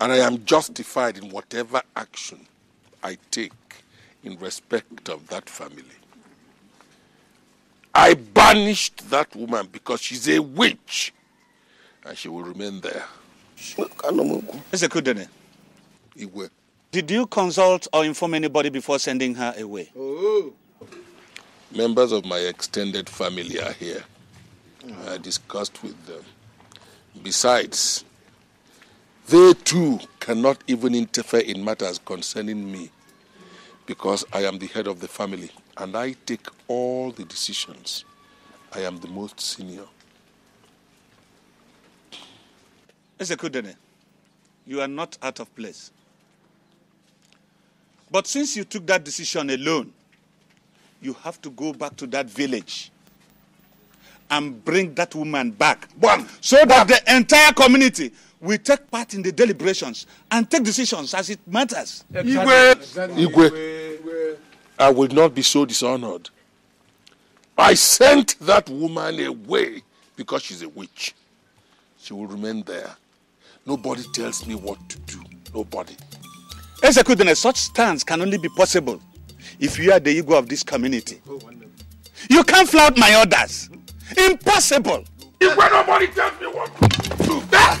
S2: And I am justified in whatever action I take in respect of that family. I banished that woman because she's a witch and she will remain there. Igwe.
S20: did you consult or inform anybody before sending her away?
S8: Oh.
S2: Members of my extended family are here. I discussed with them. Besides, they too cannot even interfere in matters concerning me because I am the head of the family and I take all the decisions. I am the most senior.
S20: Ezekudene, you are not out of place. But since you took that decision alone, you have to go back to that village and bring that woman back. So that the entire community will take part in the deliberations and take decisions as it matters.
S2: Igwe, Igwe, I will not be so dishonored. I sent that woman away because she's a witch. She will remain there. Nobody tells me what to do. Nobody.
S20: Ezekudene, such stance can only be possible if you are the Igwe of this community. You can't flout my orders. Impossible.
S2: Igwe, nobody tells me what to do.
S10: Ah!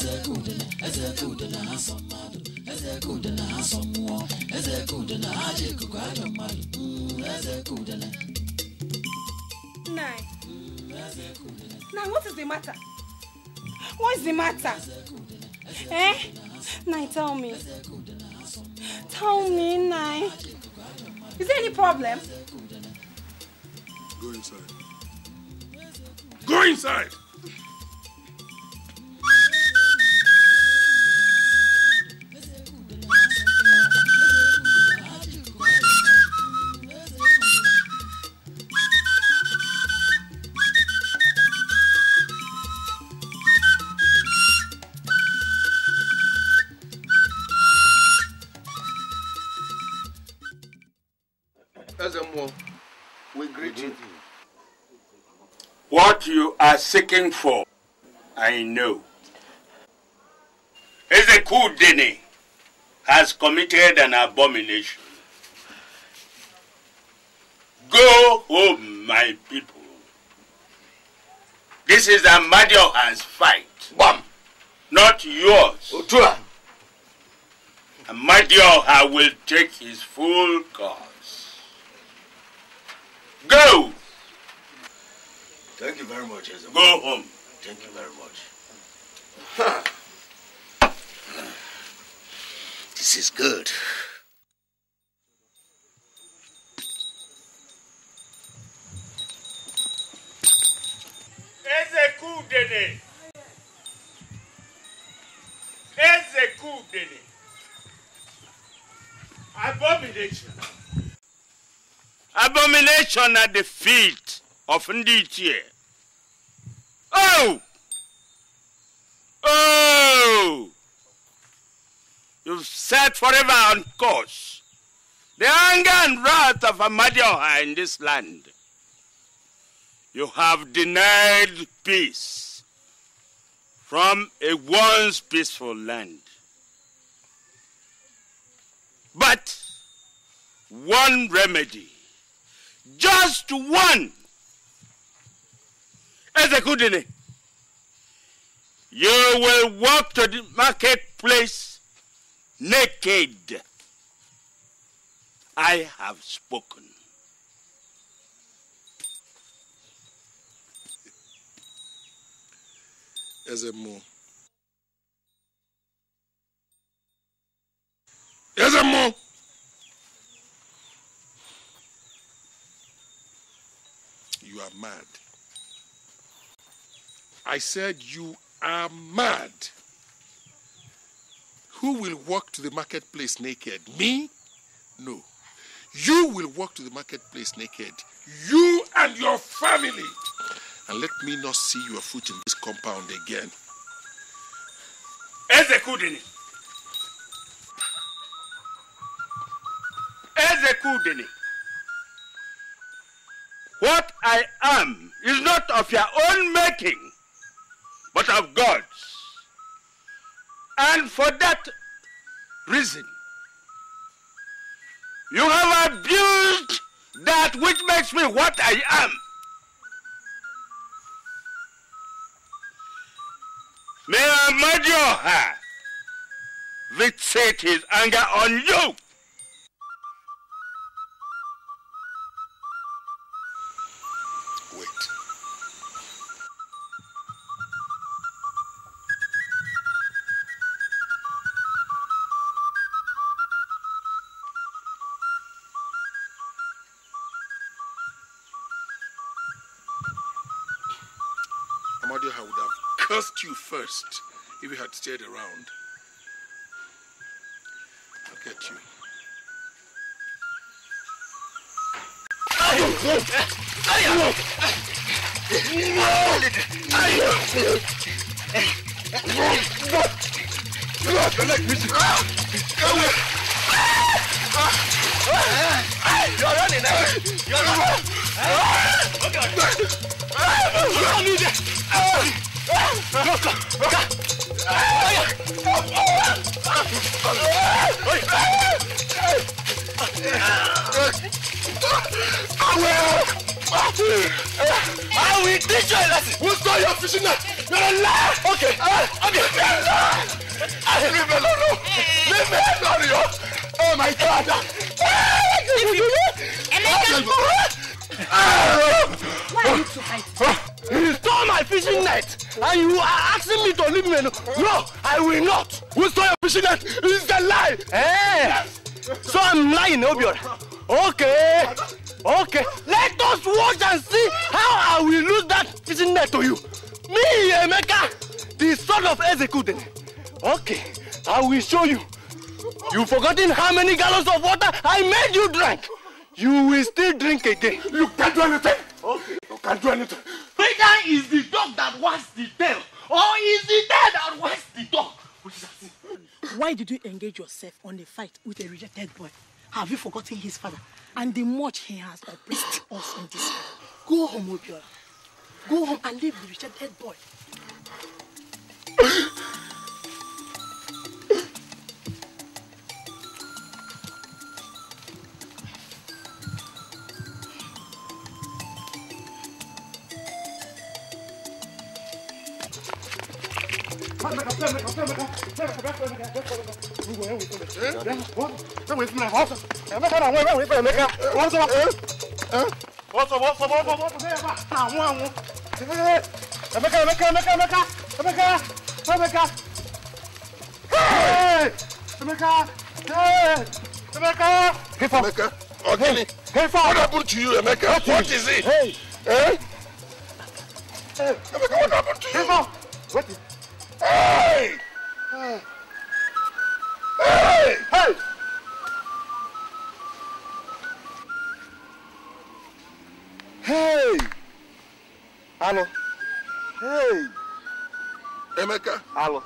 S10: Mm, Ezekudene, Mm, Ezekudene, Ezekudene ha sọ mmadụ, Ezekudene ha sọ mmụọ, Ezekudene ajọ ikuku ajọ mmadụ, Mm, Ezekudene,
S5: Nine. Nine, what is the matter? What's the matter? Eh? Nine, tell me. Tell me, Nine. Is there any problem?
S2: Go inside. Go inside!
S21: Seeking for, I know. Ezekudene has committed an abomination. Go home, my people. This is Amadioha's fight. Bam. Not yours.
S19: Otua.
S21: Amadioha will take his full course. Go!
S19: Thank you very much, Ezemo.
S21: Go home.
S19: Thank you very much. This is good.
S21: Ezekudene. Ezekudene. Abomination. Abomination at the feet of Ndichie. Oh! Oh! You've set forever on course the anger and wrath of Amadioha in this land. You have denied peace from a once peaceful land. But one remedy, just one, Ezekudene, you will walk to the marketplace naked. I have spoken.
S2: Ezemo. Ezemo! You are mad. I said you are mad. Who will walk to the marketplace naked? Me? No. You will walk to the marketplace naked. You and your family. And let me not see your foot in this compound again.
S21: Ezekudene. Ezekudene. What I am is not of your own making, but of God's. And for that reason, you have abused that which makes me what I am. May Amadioha vexate his anger on you.
S2: Cursed if you had stayed around. Look at you.
S4: You're running now. You're running. Oh, God. You need it. I will teach you a lesson. Who's got your fishing net? You're a liar. Okay. Okay. Leave me alone. Leave me alone, yo. Oh my God.
S11: Why are you two fighting?
S4: My fishing net, and you are asking me to leave me alone. No, I will not. Who stole your fishing net? It's a lie. Eh? So I'm lying, Obiora. Okay. Okay. Let us watch and see how I will lose that fishing net to you. Me, Emeka, the son of Ezekuden. Okay, I will show you. You've forgotten how many gallons of water I made you drink. You will still drink again.
S10: You can't do anything. Okay. You can't do anything.
S4: Whether is the dog that wags the tail or is the tail that wags the dog? Which is that?
S11: Why did you engage yourself on a fight with a rejected boy? Have you forgotten his father and the much he has oppressed us in this world? Go home, Obiola. Go home and leave the rejected boy.
S10: Emeka,
S2: what is it?
S10: Hey.
S2: Eh? Emeka, what happened to you?
S10: What is it?
S2: Hey!
S10: Hey!
S2: Hey!
S10: Hey!
S2: Hey!
S10: Alo. Hey!
S2: Emeka!
S10: Alo.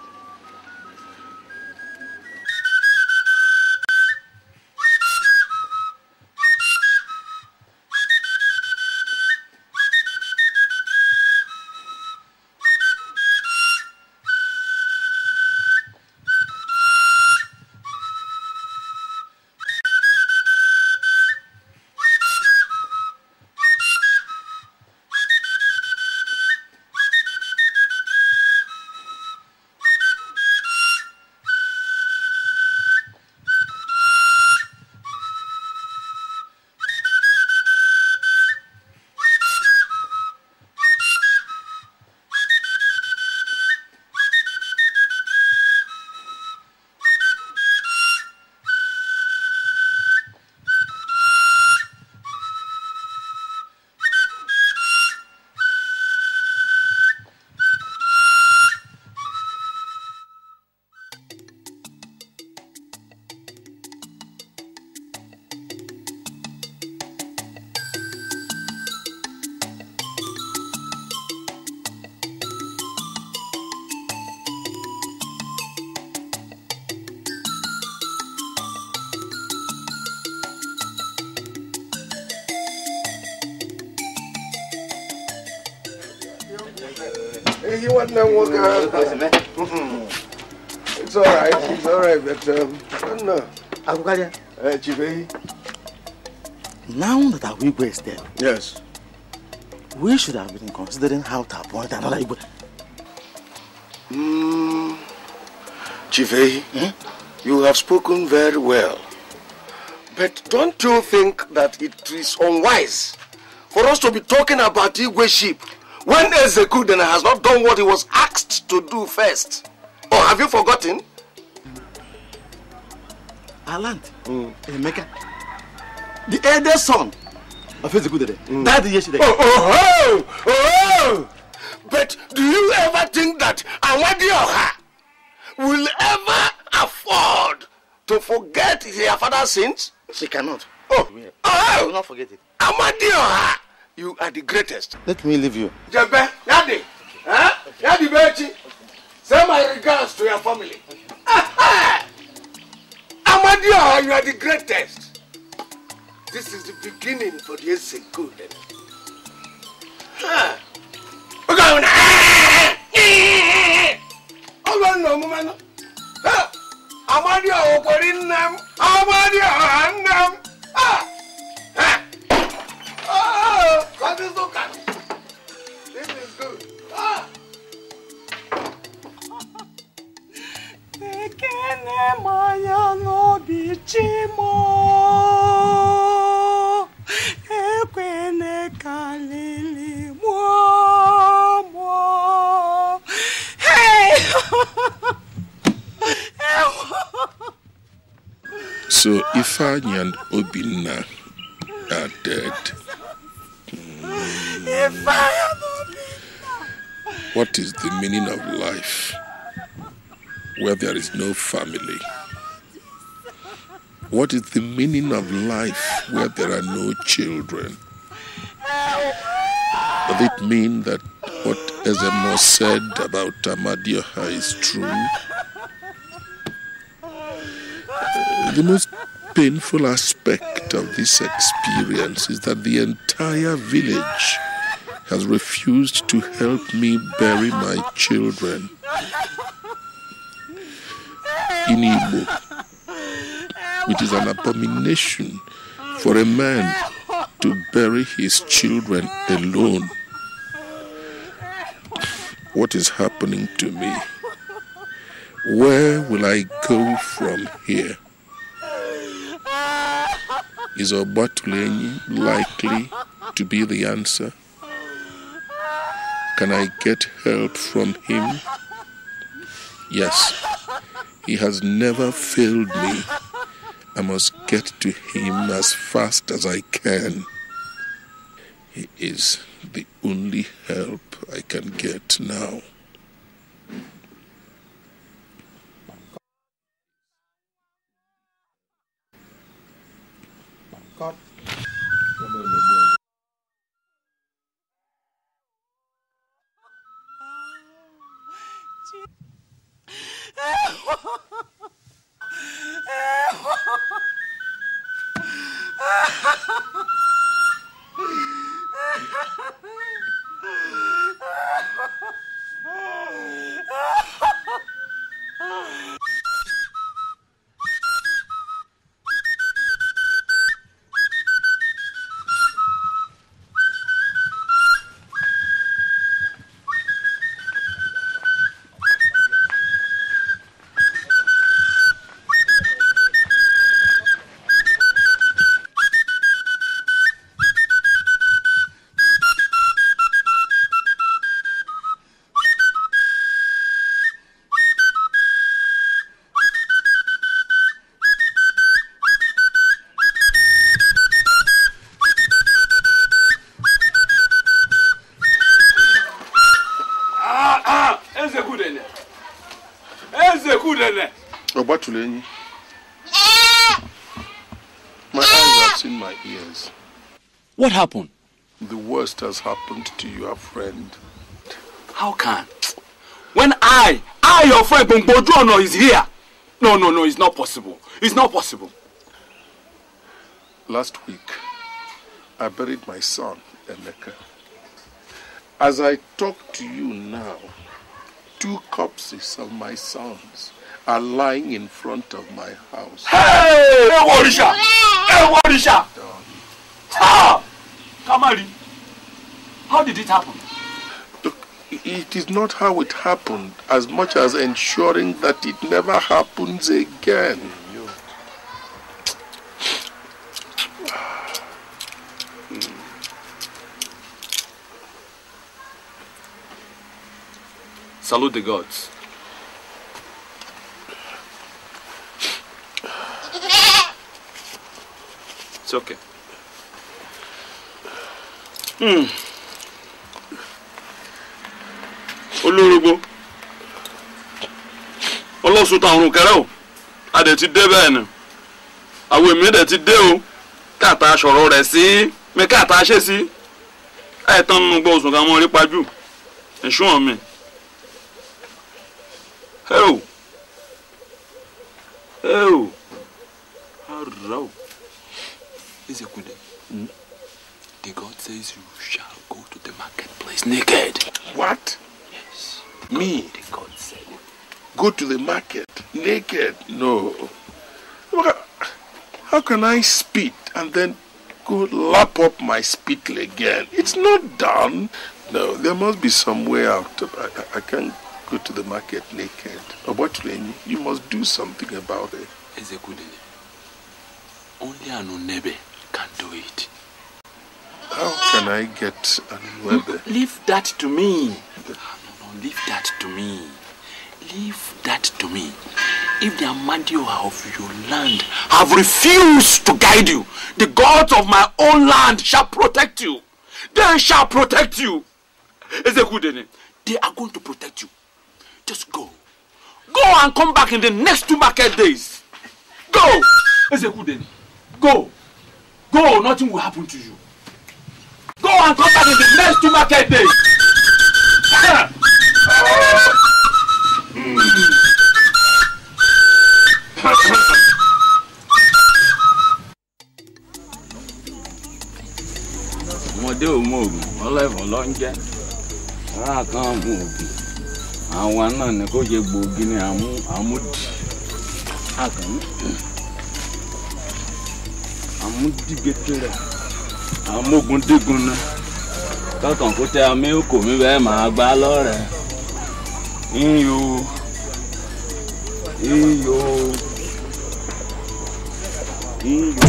S19: Hey, what now, Mm-mm. It's all right. It's all right, but um, I don't know.
S6: Akukalia.
S19: Uh, Chivehi.
S6: Now that our Igwe is dead,
S19: Yes.
S6: we should have been considering how to appoint another Igwe.
S19: Mm, Chivehi, you have spoken very well. But don't you think that it is unwise for us to be talking about Igwe sheep when Ezekuden has not done what he was asked to do first? Or have you forgotten?
S6: Alant, Emeka, the eldest son of Ezekudere, died yesterday.
S19: Oh, oh, oh, oh! But do you ever think that Awadioha will ever afford to forget their father's sins?
S6: She cannot.
S19: Oh,
S6: I will
S19: oh!
S6: not forget it.
S19: Amadioha, you are the greatest.
S6: Let me leave you.
S19: Jebe, Yadi? Yadi Bechi, say my regards to your family. <laughs> Amadioha, you are the greatest. This is the beginning for the Ezeku. Huh? Oga una. <laughs> Ọlọ́run nà ọmọ mẹ́nu. Amadioha òkwèrè nne m. Amadioha nne m. Ah! So kind. This is good. Ah!
S11: Ekene manya n'obi chimo ekwene ka lili mụọ mụọ hey
S2: So Ifeanyi and Obinna are dead. What is the meaning of life where there is no family? What is the meaning of life where there are no children? Does it mean that what Ezemo said about Amadioha is true? The most painful aspect of this experience is that the entire village has refused to help me bury my children. In Igbo, it is an abomination for a man to bury his children alone. What is happening to me? Where will I go from here? Is Obatulenyi likely to be the answer? Can I get help from him? Yes, he has never failed me. I must get to him as fast as I can. He is the only help I can get now. Ears. <laughs>
S12: Eh, What happened?
S2: The worst has happened to your friend.
S12: How can? When I, I, your friend Bongbojono is here. No, no, no, it's not possible. It's not possible.
S2: Last week, I buried my son, Emeka. As I talk to you now, two corpses of my sons are lying in front of my house.
S12: Hey, Eworisha! Eworisha! Ah! Kamari, how did it happen?
S2: It is not how it happened as much as ensuring that it never happens again.
S12: Salute the gods. It's okay. Hmm. olórogbo ọlọ́sùn táwọn kẹrẹ o a dẹ̀ ti dé bẹ́ẹ̀ ni àwọn èmi dẹ̀ ti dé o káàtà sọ̀rọ̀ rẹ̀ sí mi káàtà ṣe sí ẹ̀ tán nínú gbọ́ oṣù kan mọ́ rí pajú ẹ̀ṣọ́ mi. Hey! Hey! Hello. Ezekwude, the God says you shall go to the marketplace naked.
S2: What?
S12: Yes.
S2: Me?
S12: The God said.
S2: Go to the market naked? No. How can I spit and then go lap up my spittle again? It's not done. No, there must be some way out. I, I- I can't go to the market naked. Obatuleni, you must do something about it.
S12: Ezekwude, only an Onebe can do it.
S2: How can I get an webe?
S12: Leave that to me. No, no, leave that to me. Leave that to me. If the Amadioha of your land have refused to guide you, the gods of my own land shall protect you. They shall protect you. Ezekudene, they are going to protect you. Just go. Go and come back in the next two market days. Go! Ezekudene, go. Go, nothing will happen to you. Go and come back in the next two market days. ọmọdé ò mọ oògùn ọlẹ́fọ̀n ló ń jẹ́. Ara kan mú oògùn àwọn náà ní kó ṣe gbòógì ní àmú àmúdì. Àkànní àmúdìgẹ́tẹ̀ rẹ̀ àmógun dígun náà kọkàn kó tẹ àmì òkò mi bẹ́ẹ̀ máa gbá lọ́rẹ̀ iyò iyò iyò.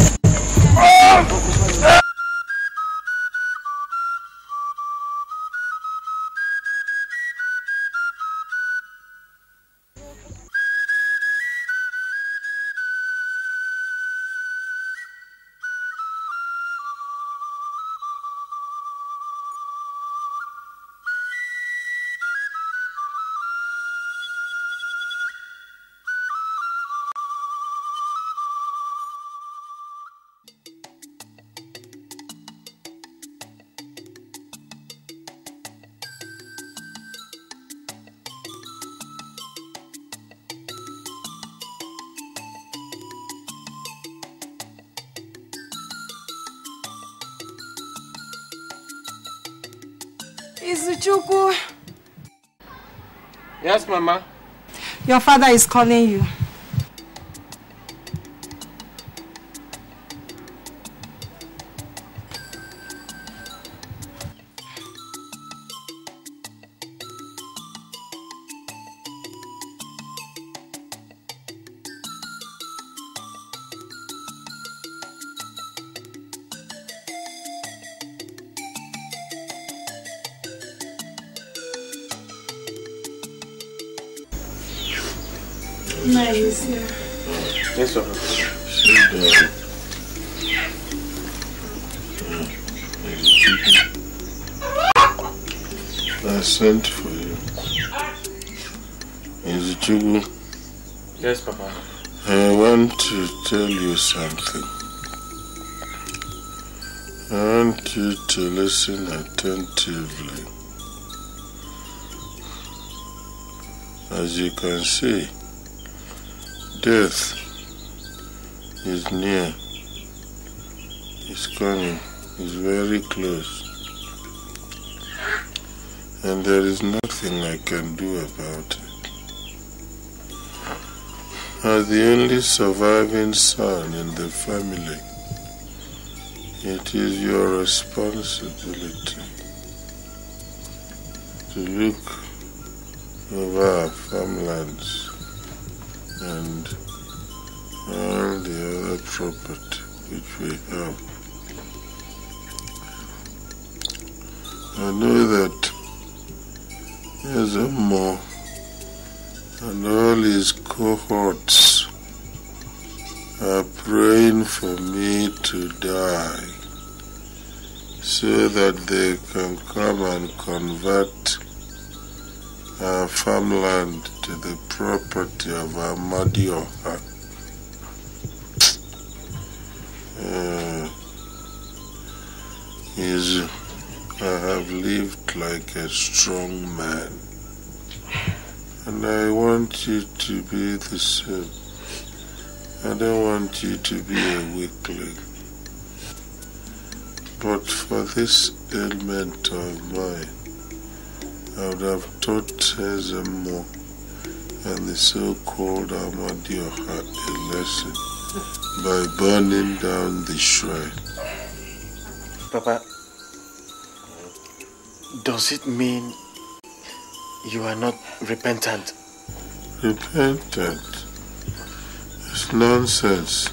S11: Izuchukwu,
S10: Yes, Mama.
S11: your father is calling you.
S13: Sent for you. Izuchukwu,
S10: Yes, Papa.
S13: I want to tell you something. I want you to listen attentively. As you can see, death is near. It's coming. It's very close. And there is nothing I can do about it. As the only surviving son in the family, it is your responsibility to look over our farmlands and all the other property which we have. I know that Ezemo and all his cohorts are praying for me to die so that they can come and convert our farmland to the property of Amadioha. Uh, is I have lived like a strong man. I want you to be the same. I don't want you to be a weakling. But for this ailment of mine, I would have taught Ezemo and the so-called Amadioha a lesson by burning down the shrine.
S10: Papa, does it mean you are not repentant?
S13: Repentant? It's nonsense.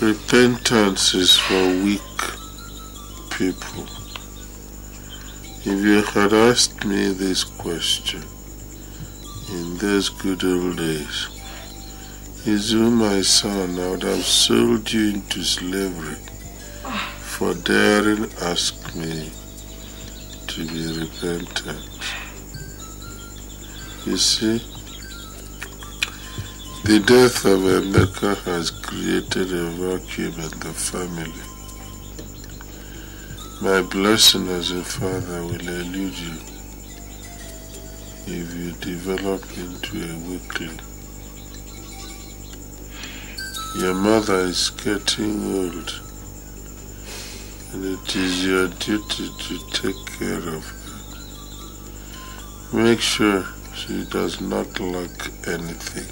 S13: Repentance is for weak people. If you had asked me this question in those good old days, Izu, my son, I would have sold you into slavery for daring ask me to be repentant. You see, the death of Emeka has created a vacuum in the family. My blessing as a father will elude you if you develop into a weakling. Your mother is getting old, and it is your duty to take care of her. Make sure she does not lack anything.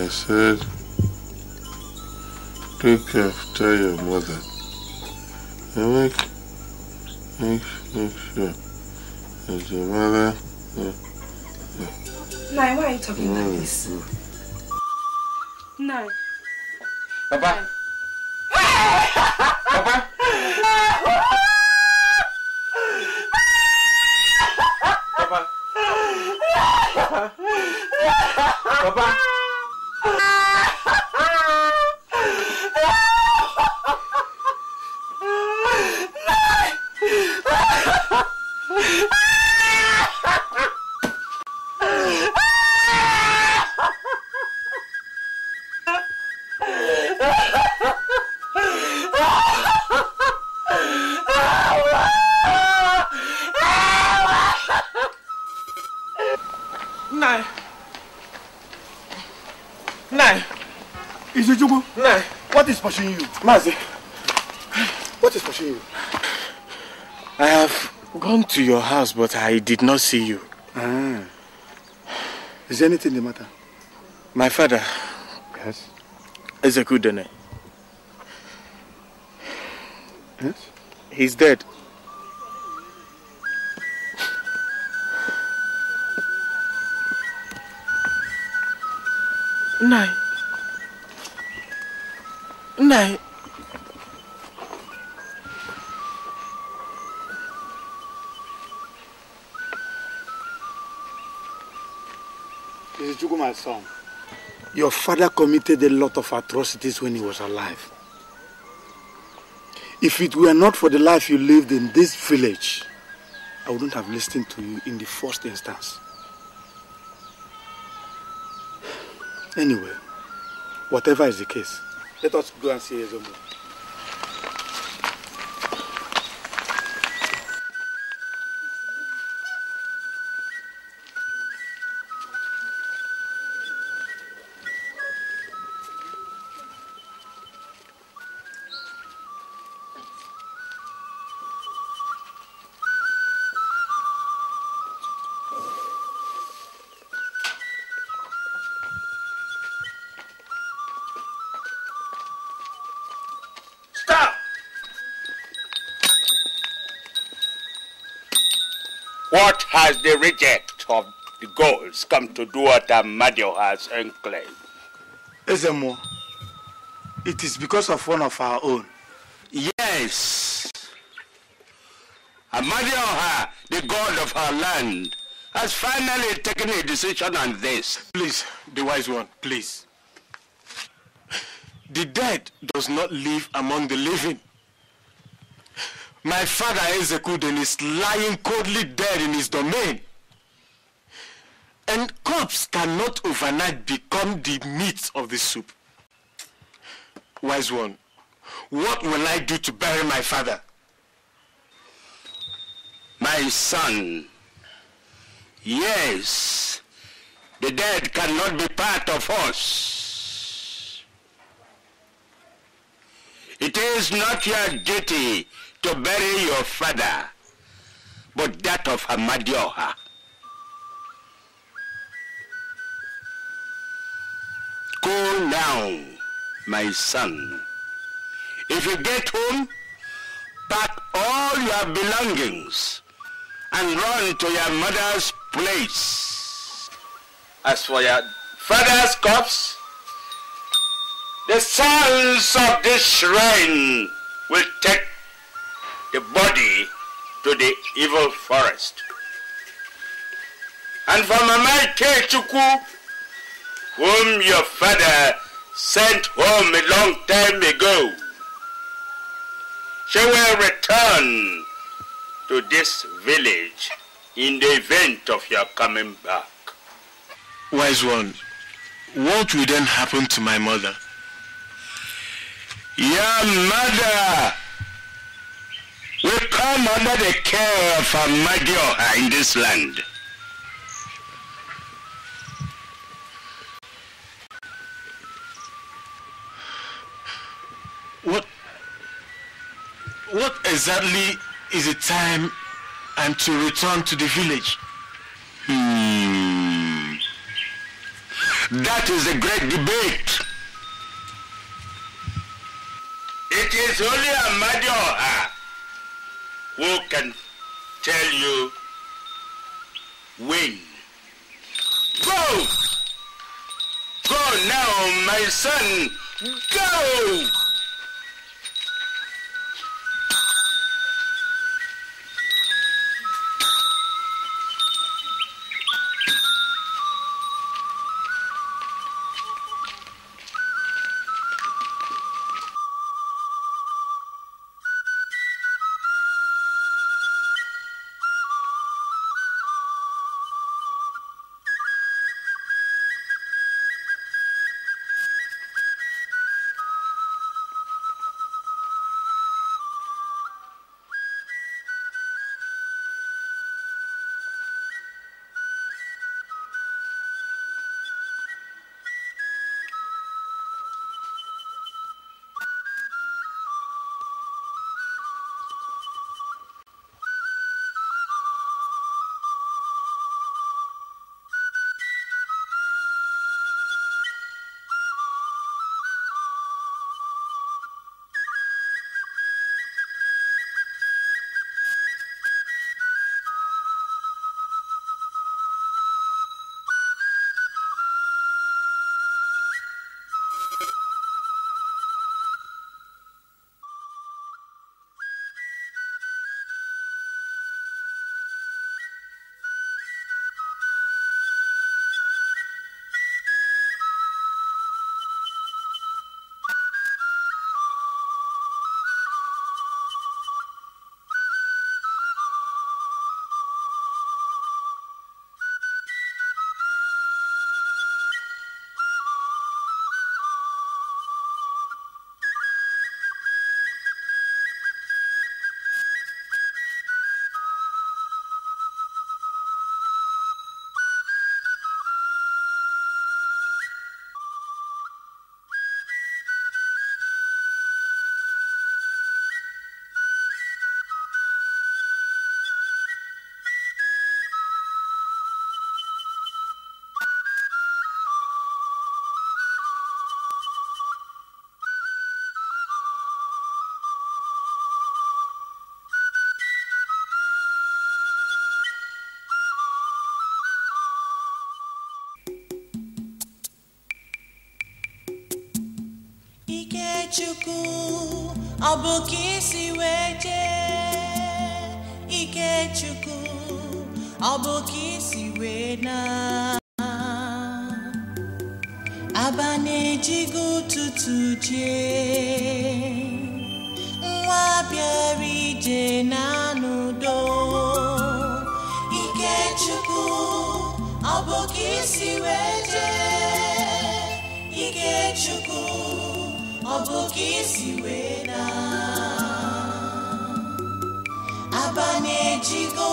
S13: I said, look after your mother. And make, make, make sure that your mother. Uh,
S11: Nai, why are you talking like this? Nai.
S10: Papa. Papa. Papa. Papa.
S4: Nai. Nai.
S10: Izuchukwu.
S4: Nai.
S10: What is pushing you?
S4: Mazi.
S10: What is pushing you?
S1: I have gone to your house, but I did not see you.
S6: Ah. Is there anything the matter?
S1: My father.
S6: Yes.
S1: Ezekudene.
S6: Yes?
S1: He's dead. Nai. Nai.
S6: This is Chuku, my son. Your father committed a lot of atrocities when he was alive. If it were not for the life you lived in this village, I wouldn't have listened to you in the first instance. Anyway, whatever is the case, let us go and see.
S21: What has the reject of the goals come to do at Amadioha's enclave?
S6: Ezemo, it is because of one of our own.
S21: Yes. Amadioha, the god of our land, has finally taken a decision on this.
S1: Please, the wise one, please. The dead does not live among the living. My father Ezekuden is lying coldly dead in his domain. And corpse cannot overnight become the meat of the soup. Wise one, what will I do to bury my father?
S21: My son, yes, the dead cannot be part of us. It is not your duty to bury your father, but that of Amadioha. Go now, my son. If you get home, pack all your belongings and run to your mother's place. As for your father's corpse, the sons of this shrine will take the body to the evil forest. And for Mama Kechuku, whom your father sent home a long time ago, she will return to this village in the event of your coming back.
S1: Wise one, what will then happen to my mother?
S21: Your mother will come under the care of a Amadioha in this land.
S1: What what exactly is the time and to return to the village?
S21: Hmm. That is a great debate. It is only a Amadioha who can tell you when. Go! Go now, my son! Go!
S17: Ikechukwu ọ bụ ka isi wee jee Ikechukwu ọ bụ ka isi wee na aba na-ejigo ụtụtụ jee nwa bịara na n'udo Ikechukwu ọ bụ bụ ka isi wee na aba na-ejigo